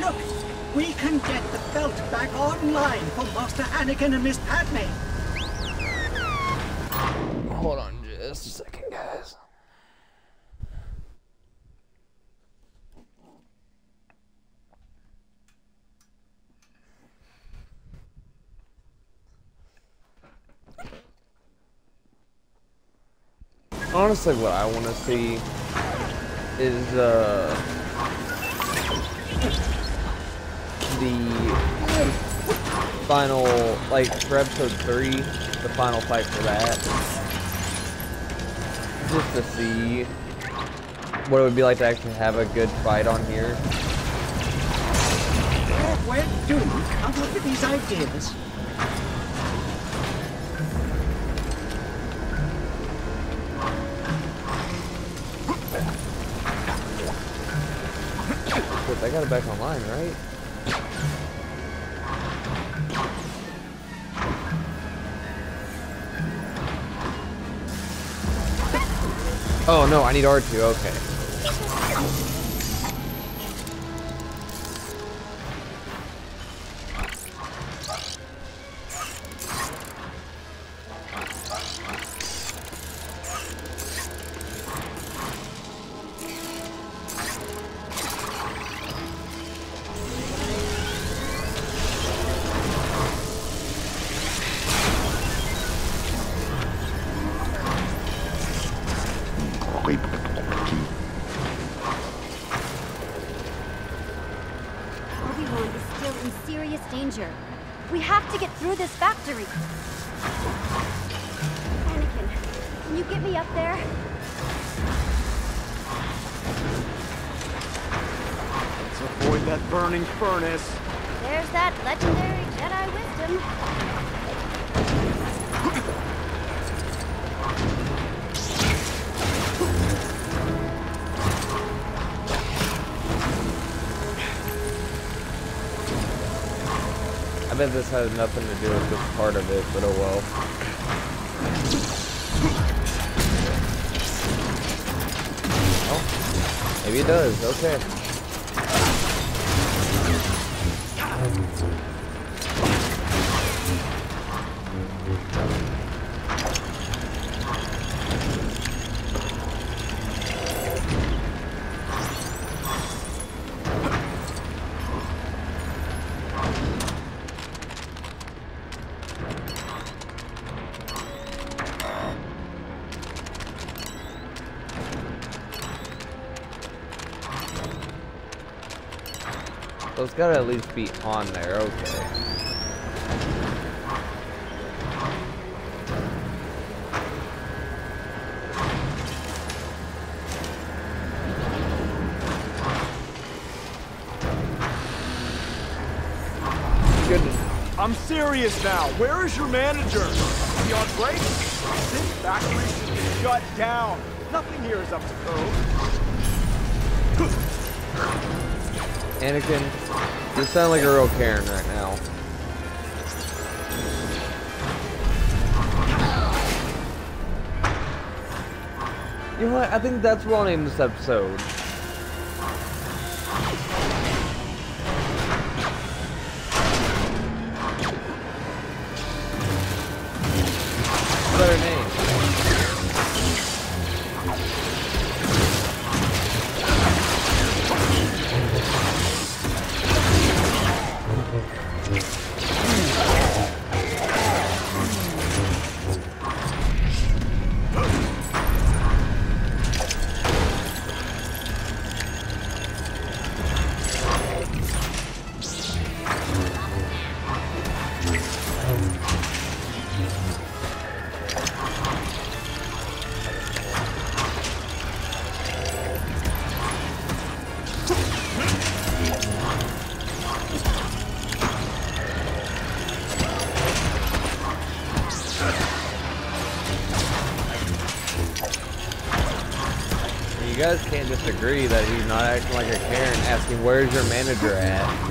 Look, we can get the belt back online for Master Anakin and Miss Padme. Hold on just a second, guys. Honestly, what I want to see is uh, the final, like for episode three, the final fight for that. Just to see what it would be like to actually have a good fight on here. Where do come up with these ideas? It back online, right? Oh no, I need R2, okay. Avoid that burning furnace. There's that legendary Jedi wisdom. I bet this has nothing to do with this part of it, but oh well. Oh, maybe it does, okay. So gotta at least be on there, okay. good to know. I'm serious now. Where is your manager? Is he on break? This factory should be shut down. Nothing here is up to code. Anakin, you sound like a real Karen right now. You know what? I think that's I'll name this episode. Agree that he's not acting like a Karen, asking where's your manager at.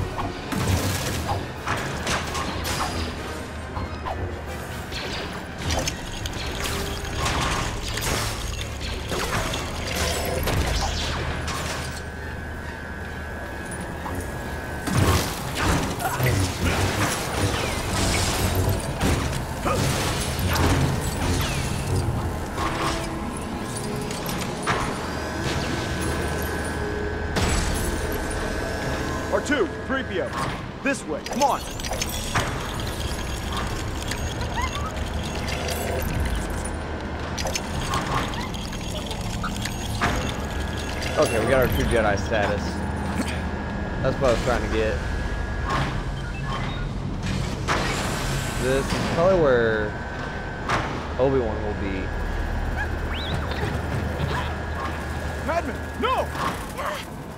Okay, we got our true Jedi status. That's what I was trying to get. This is probably where Obi-Wan will be. Padme, no!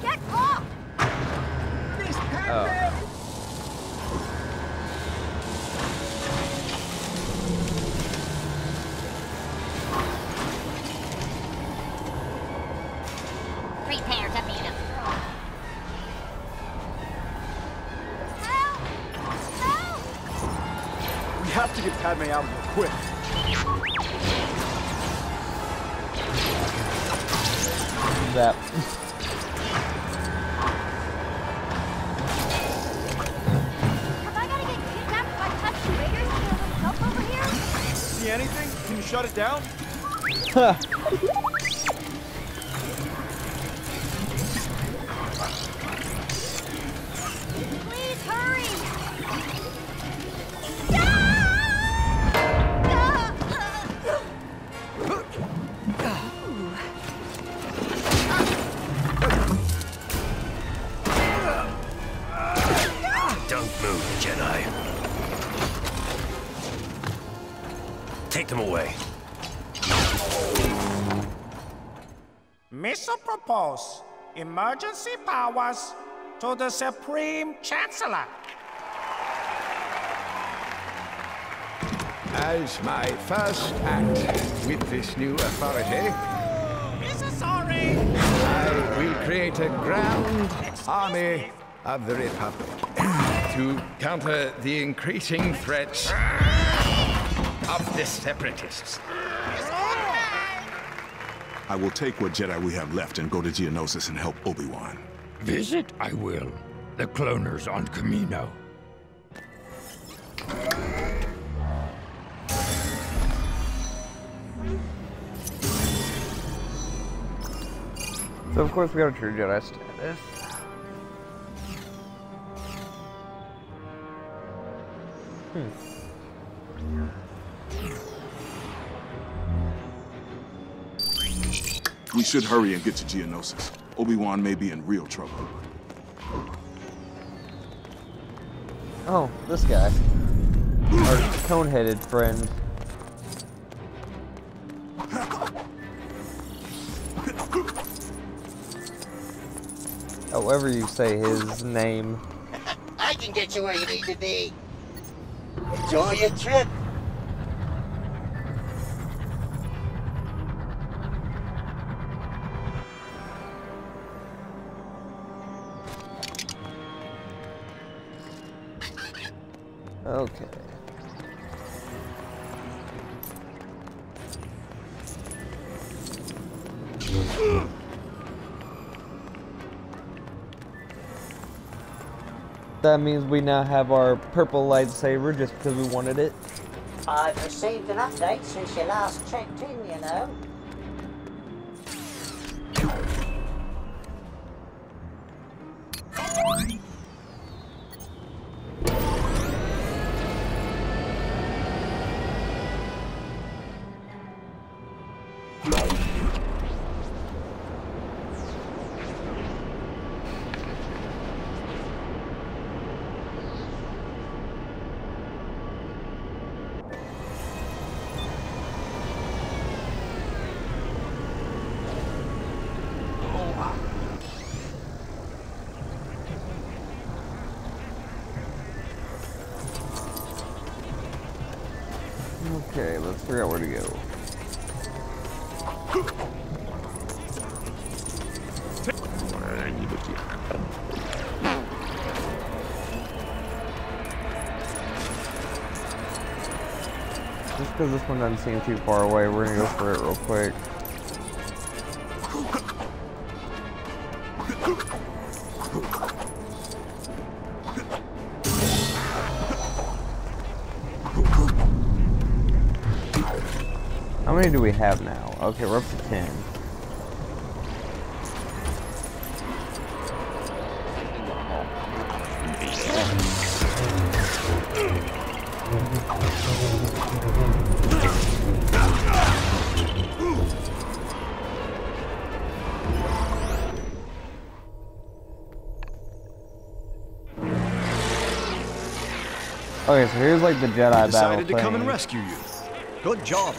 Get off! Oh. Have to get Padme out of here, quick. That. Have I gotta get kidnapped by Tusken raiders to get a little help over here? See anything? Can you shut it down? Please emergency powers to the Supreme Chancellor. As my first act with this new authority. I will create a grand army of the Republic to counter the increasing threats of the Separatists. I will take what Jedi we have left and go to Geonosis and help Obi-Wan. Visit I will. The cloners on Kamino. So of course we got a true Jedi status. Hmm. Should hurry and get to Geonosis. Obi-Wan may be in real trouble. Oh, this guy. Our cone-headed friend. However you say his name. I can can get you where you need to be. Enjoy your trip. That means we now have our purple lightsaber just because we wanted it. I've received an update since you last checked in, you know. Because this one doesn't seem too far away, we're gonna go for it real quick. How many do we have now? Okay, we're up to 10. Okay, so here's like the Jedi battle Decided to come and rescue you. Good job.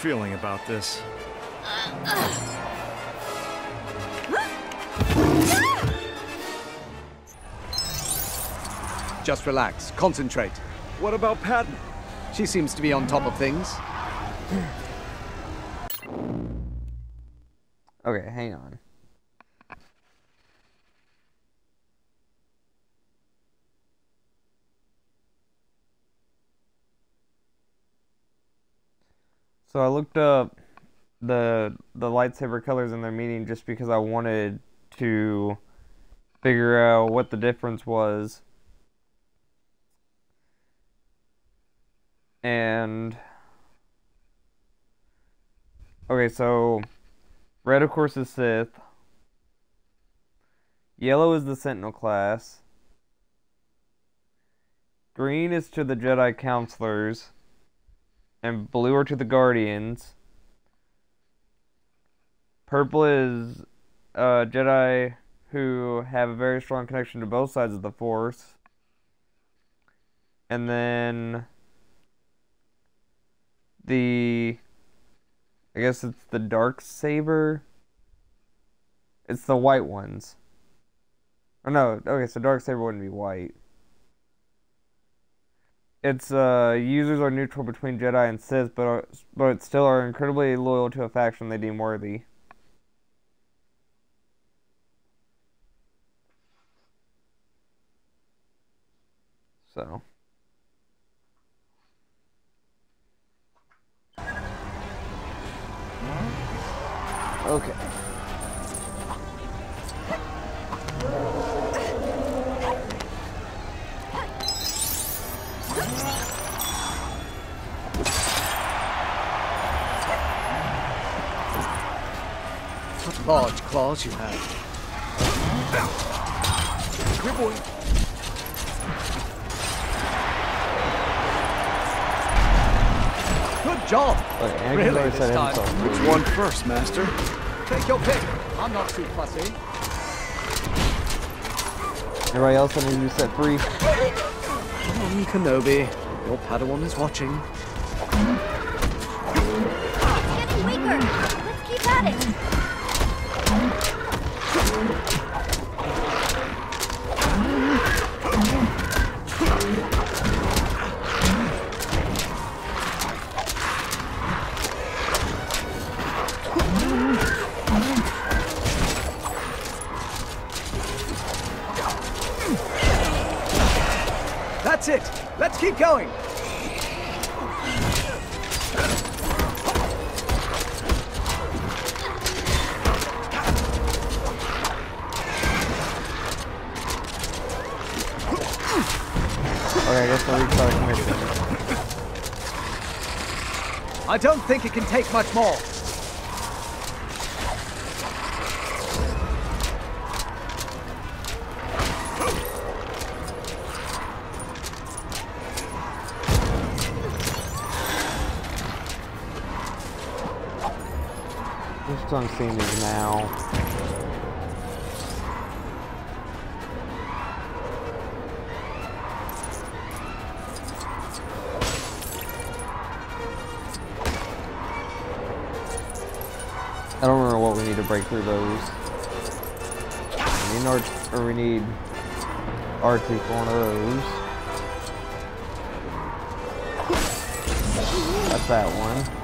Feeling about this. Just relax. Concentrate. What about Padme? She seems to be on top of things. Okay, hang on. So I looked up the the lightsaber colors in their meaning just because I wanted to figure out what the difference was. And okay, so red of course is Sith. Yellow is the Sentinel class. Green is to the Jedi Councilors. And blue are to the Guardians. Purple is uh, Jedi who have a very strong connection to both sides of the Force. And then the I guess it's the dark saber. It's the white ones. Oh no, okay, so dark saber wouldn't be white. It's uh users are neutral between Jedi and Sith, but are, but still are incredibly loyal to a faction they deem worthy. So. Okay. Large claws you have. Good boy. Good job. Look, really, this time. Which one first, Master? Take your pick. I'm not too fussy. Everybody else that needs to be set free. Come on, Kenobi. Your Padawan is watching. Think it can take much more. Seeing these through those. We need R or we need R2 for one of those. That's that one.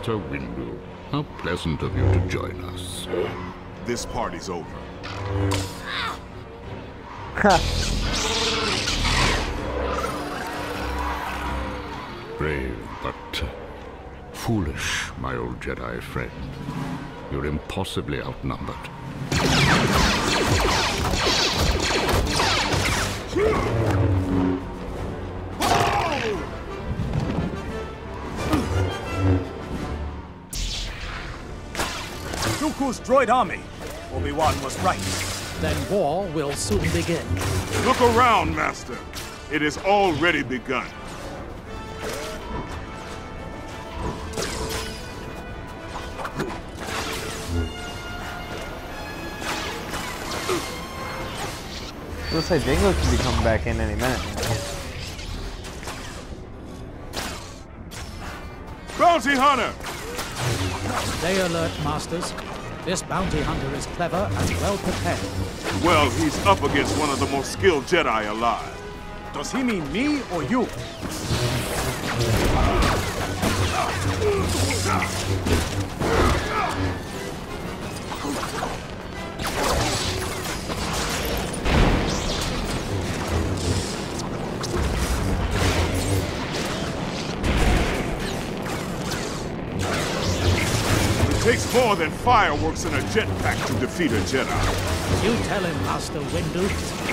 Master Windu, how pleasant of you to join us. This party's over. Brave, but foolish, my old Jedi friend. You're impossibly outnumbered. Dooku's droid army. Obi-Wan was right. Then war will soon begin. Look around, Master. It has already begun. Looks like Jango could be coming back in any minute. Bounty Hunter! Stay alert, Masters. This bounty hunter is clever and well prepared. Well, he's up against one of the most skilled Jedi alive. Does he mean me or you? Takes more than fireworks and a jetpack to defeat a Jedi. You tell him, Master Windu.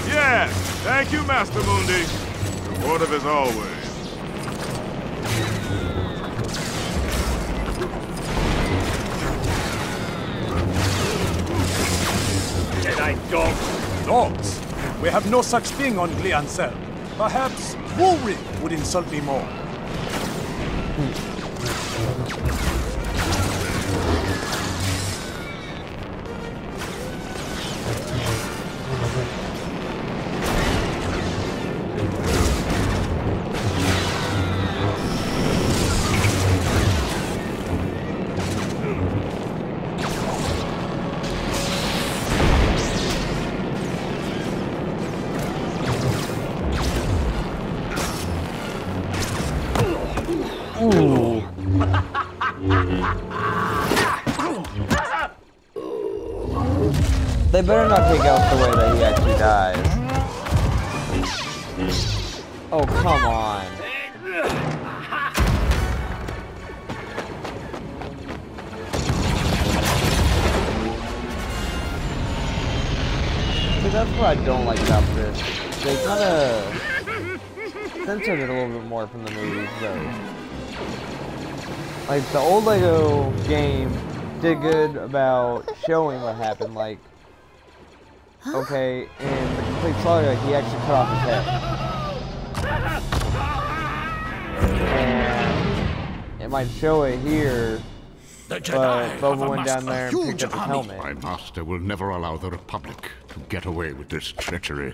Yes! Thank you, Master Mundi. Supportive as always. Jedi dogs. Dogs? We have no such thing on Glee Anselm. Perhaps Woolrich would insult me more. Better not take out the way that he actually dies. Oh, come on. See, that's what I don't like about this. They kind of censored it a little bit more from the movies, though. Like, the old Lego game did good about showing what happened. Like, okay, in the complete saga, he actually cut off his head. And it might show it here, but Boba went down there and picked up his helmet. My master will never allow the Republic to get away with this treachery.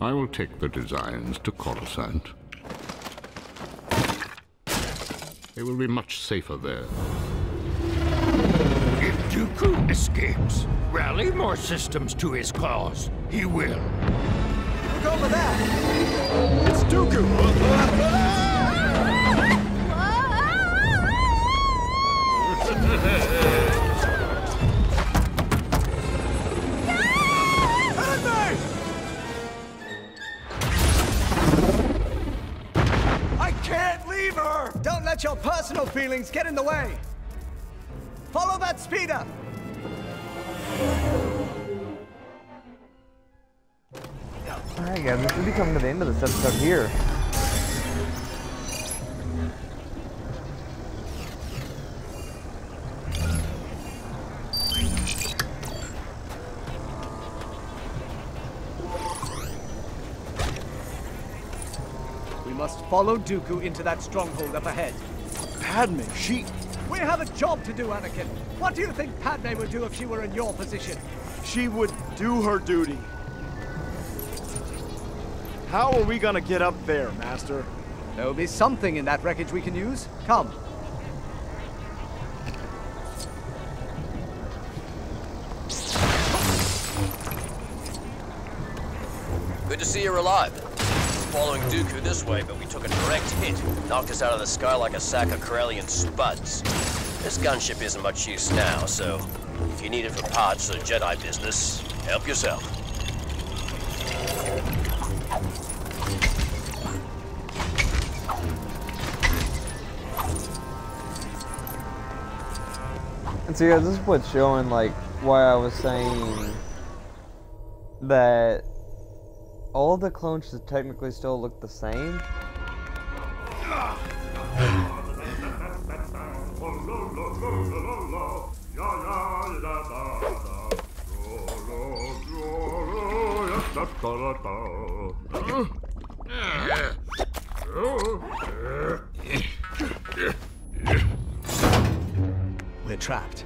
I will take the designs to Coruscant. They will be much safer there. If Dooku escapes, rally more systems to his cause. He will. Look over that! It's Dooku! I can't leave her! Don't let your personal feelings get in the way! Follow that speeder! Alright guys, we should be coming to the end of this episode here. We must follow Dooku into that stronghold up ahead. Padme, she... We have a job to do, Anakin. What do you think Padme would do if she were in your position? She would do her duty. How are we gonna get up there, Master? There will be something in that wreckage we can use. Come. Good to see you're alive. Following Dooku this way, but we took a direct hit. Knocked us out of the sky like a sack of Corellian spuds. This gunship isn't much use now, so if you need it for parts or Jedi business, help yourself. And so guys, this is what's showing like why I was saying that all the clones should technically still look the same. We're trapped.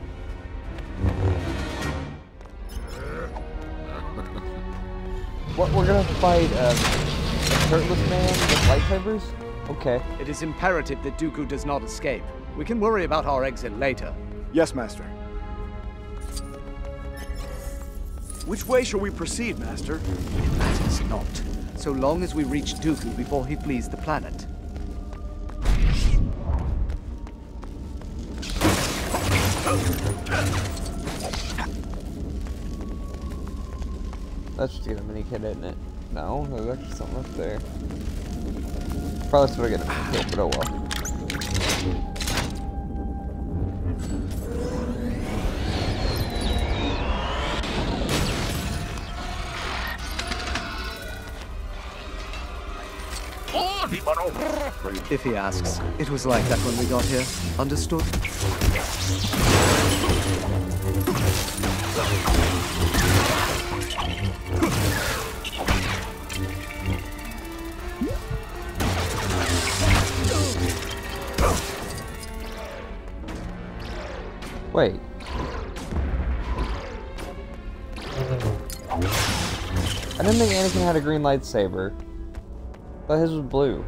What we're gonna fight um, a shirtless man with lightsabers? Okay. It is imperative that Dooku does not escape. We can worry about our exit later. Yes, Master. Which way shall we proceed, Master? It matters not, so long as we reach Dooku before he flees the planet. That's just get a mini kit, isn't it? No, there's actually something up there. Probably still get a mini kit, but oh well. If he asks, it was like that when we got here. Understood? Wait. I didn't think Anakin had a green lightsaber. But his was blue.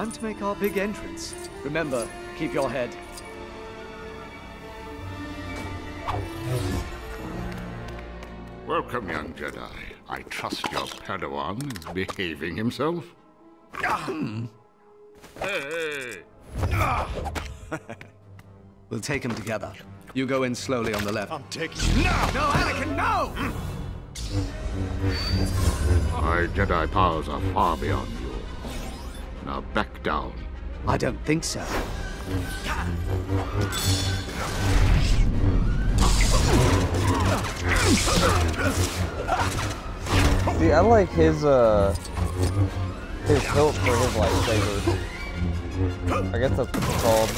Time to make our big entrance. Remember, keep your head. Welcome, young Jedi. I trust your Padawan is behaving himself. Hey! We'll take him together. You go in slowly on the left. I'm taking you now! No, Anakin, no! My Jedi powers are far beyond yours. Now back down. I don't think so. See, I like his, uh, his hilt for his lightsaber. I guess that's what it's called.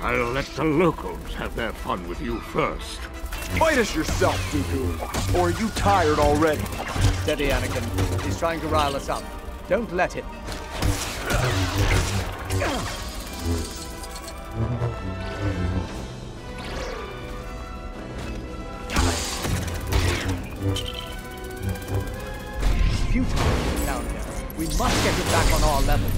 I'll let the locals have their fun with you first. Fight us yourself, Dooku. Or are you tired already? Steady, Anakin. He's trying to rile us up. Don't let him. Futile down here. We must get him back on our level.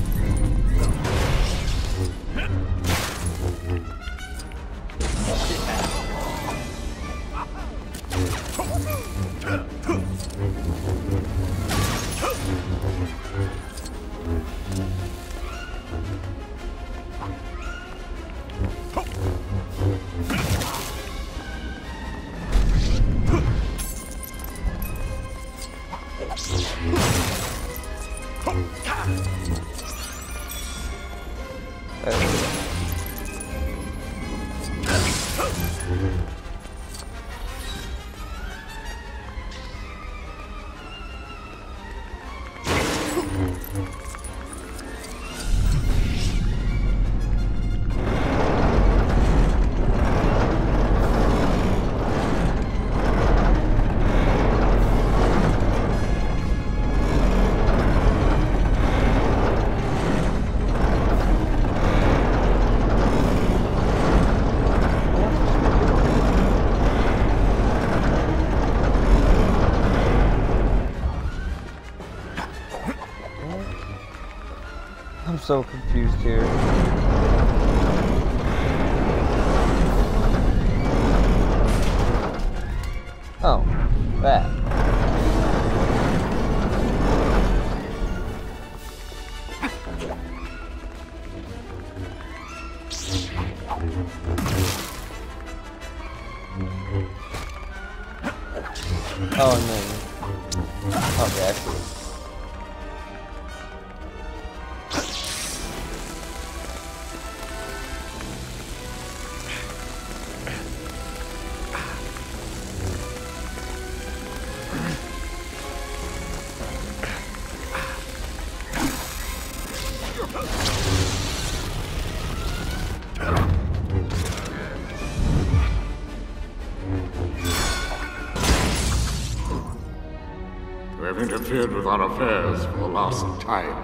Interfered with our affairs for the last time.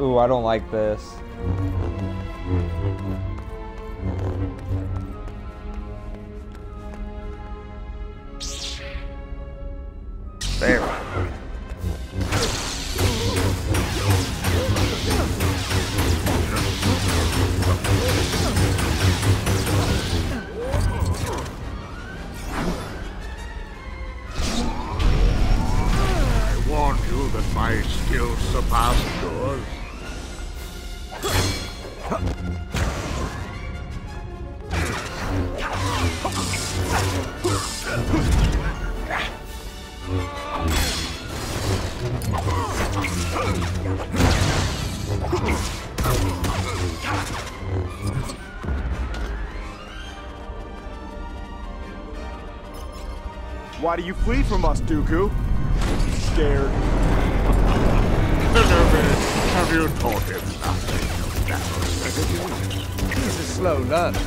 Ooh, I don't like this. Why do you flee from us, Dooku? Scared. Have you taught him nothing battle He's a slow learner.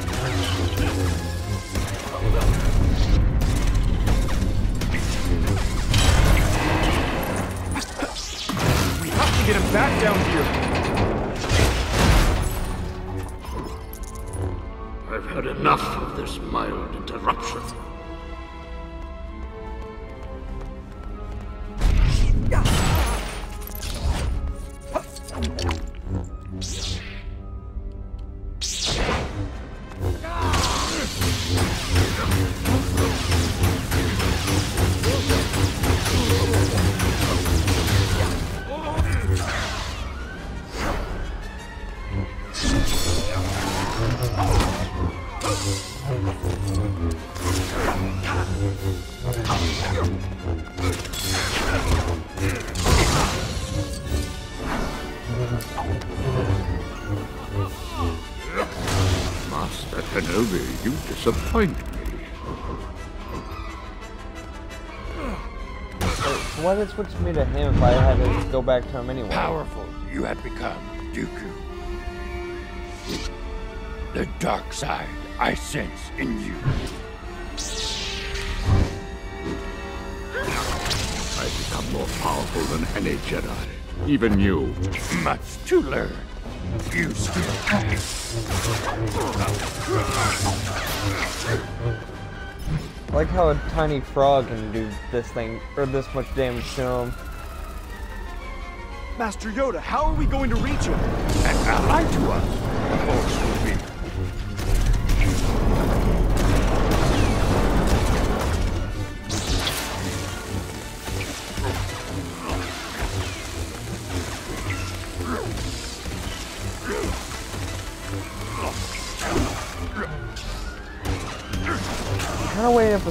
We have to get him back down here. I've had enough of this mild interruption. Why did it switch me to him if I had to go back to him anyway? Powerful you have become, Dooku. The dark side I sense in you. I've become more powerful than any Jedi. Even you. Much to learn. You still have. Like how a tiny frog can do this thing, or this much damage to him. Master Yoda, how are we going to reach him? An ally to us. The Force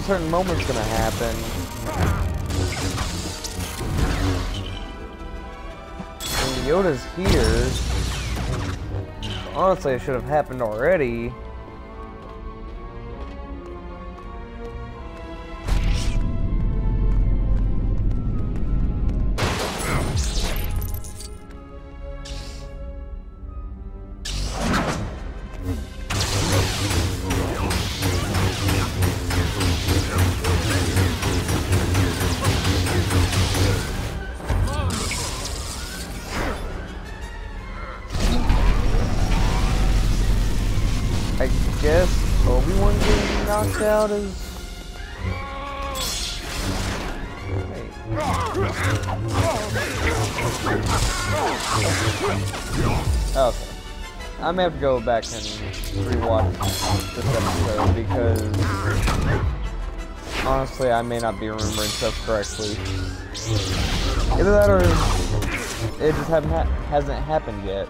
certain moment's gonna happen. And Yoda's here. Honestly, it should have happened already. Out is... Okay. I may have to go back and rewatch this episode because honestly I may not be remembering stuff correctly. Either that or it just ha hasn't happened yet.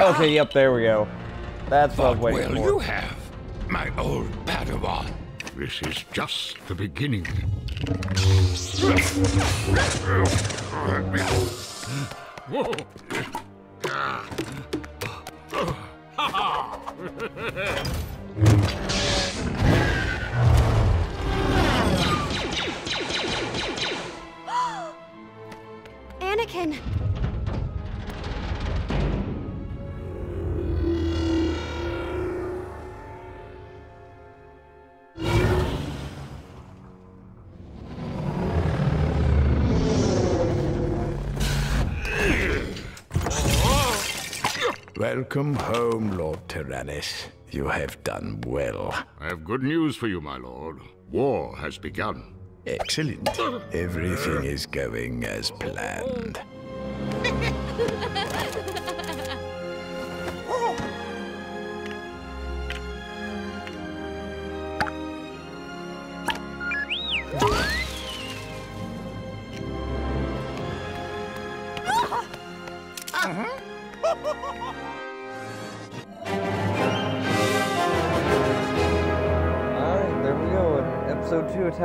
Okay, yep, there we go. That's what I was What waiting will for. you have, my old Padawan? This is just the beginning. Anakin! Welcome home, Lord Tyranus. You have done well. I have good news for you, my lord. War has begun. Excellent. Everything is going as planned.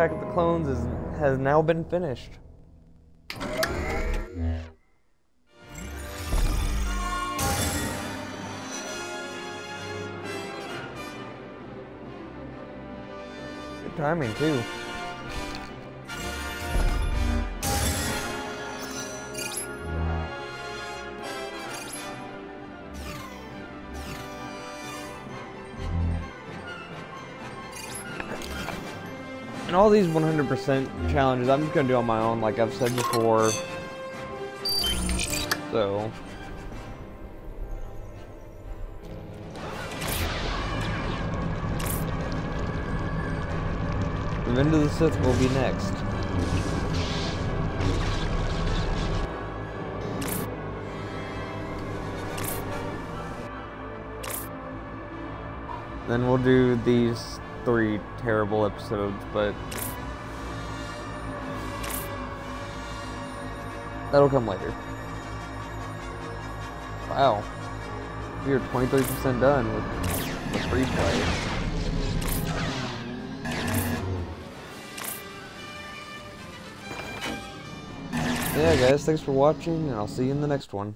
Attack of the Clones is, has now been finished. Good timing, too. And all these 100% challenges, I'm just gonna do on my own, like I've said before. So. Revenge of the Sith will be next. Then we'll do these three terrible episodes, but that'll come later. Wow. We are 23% done with the free play. Yeah guys, thanks for watching, and I'll see you in the next one.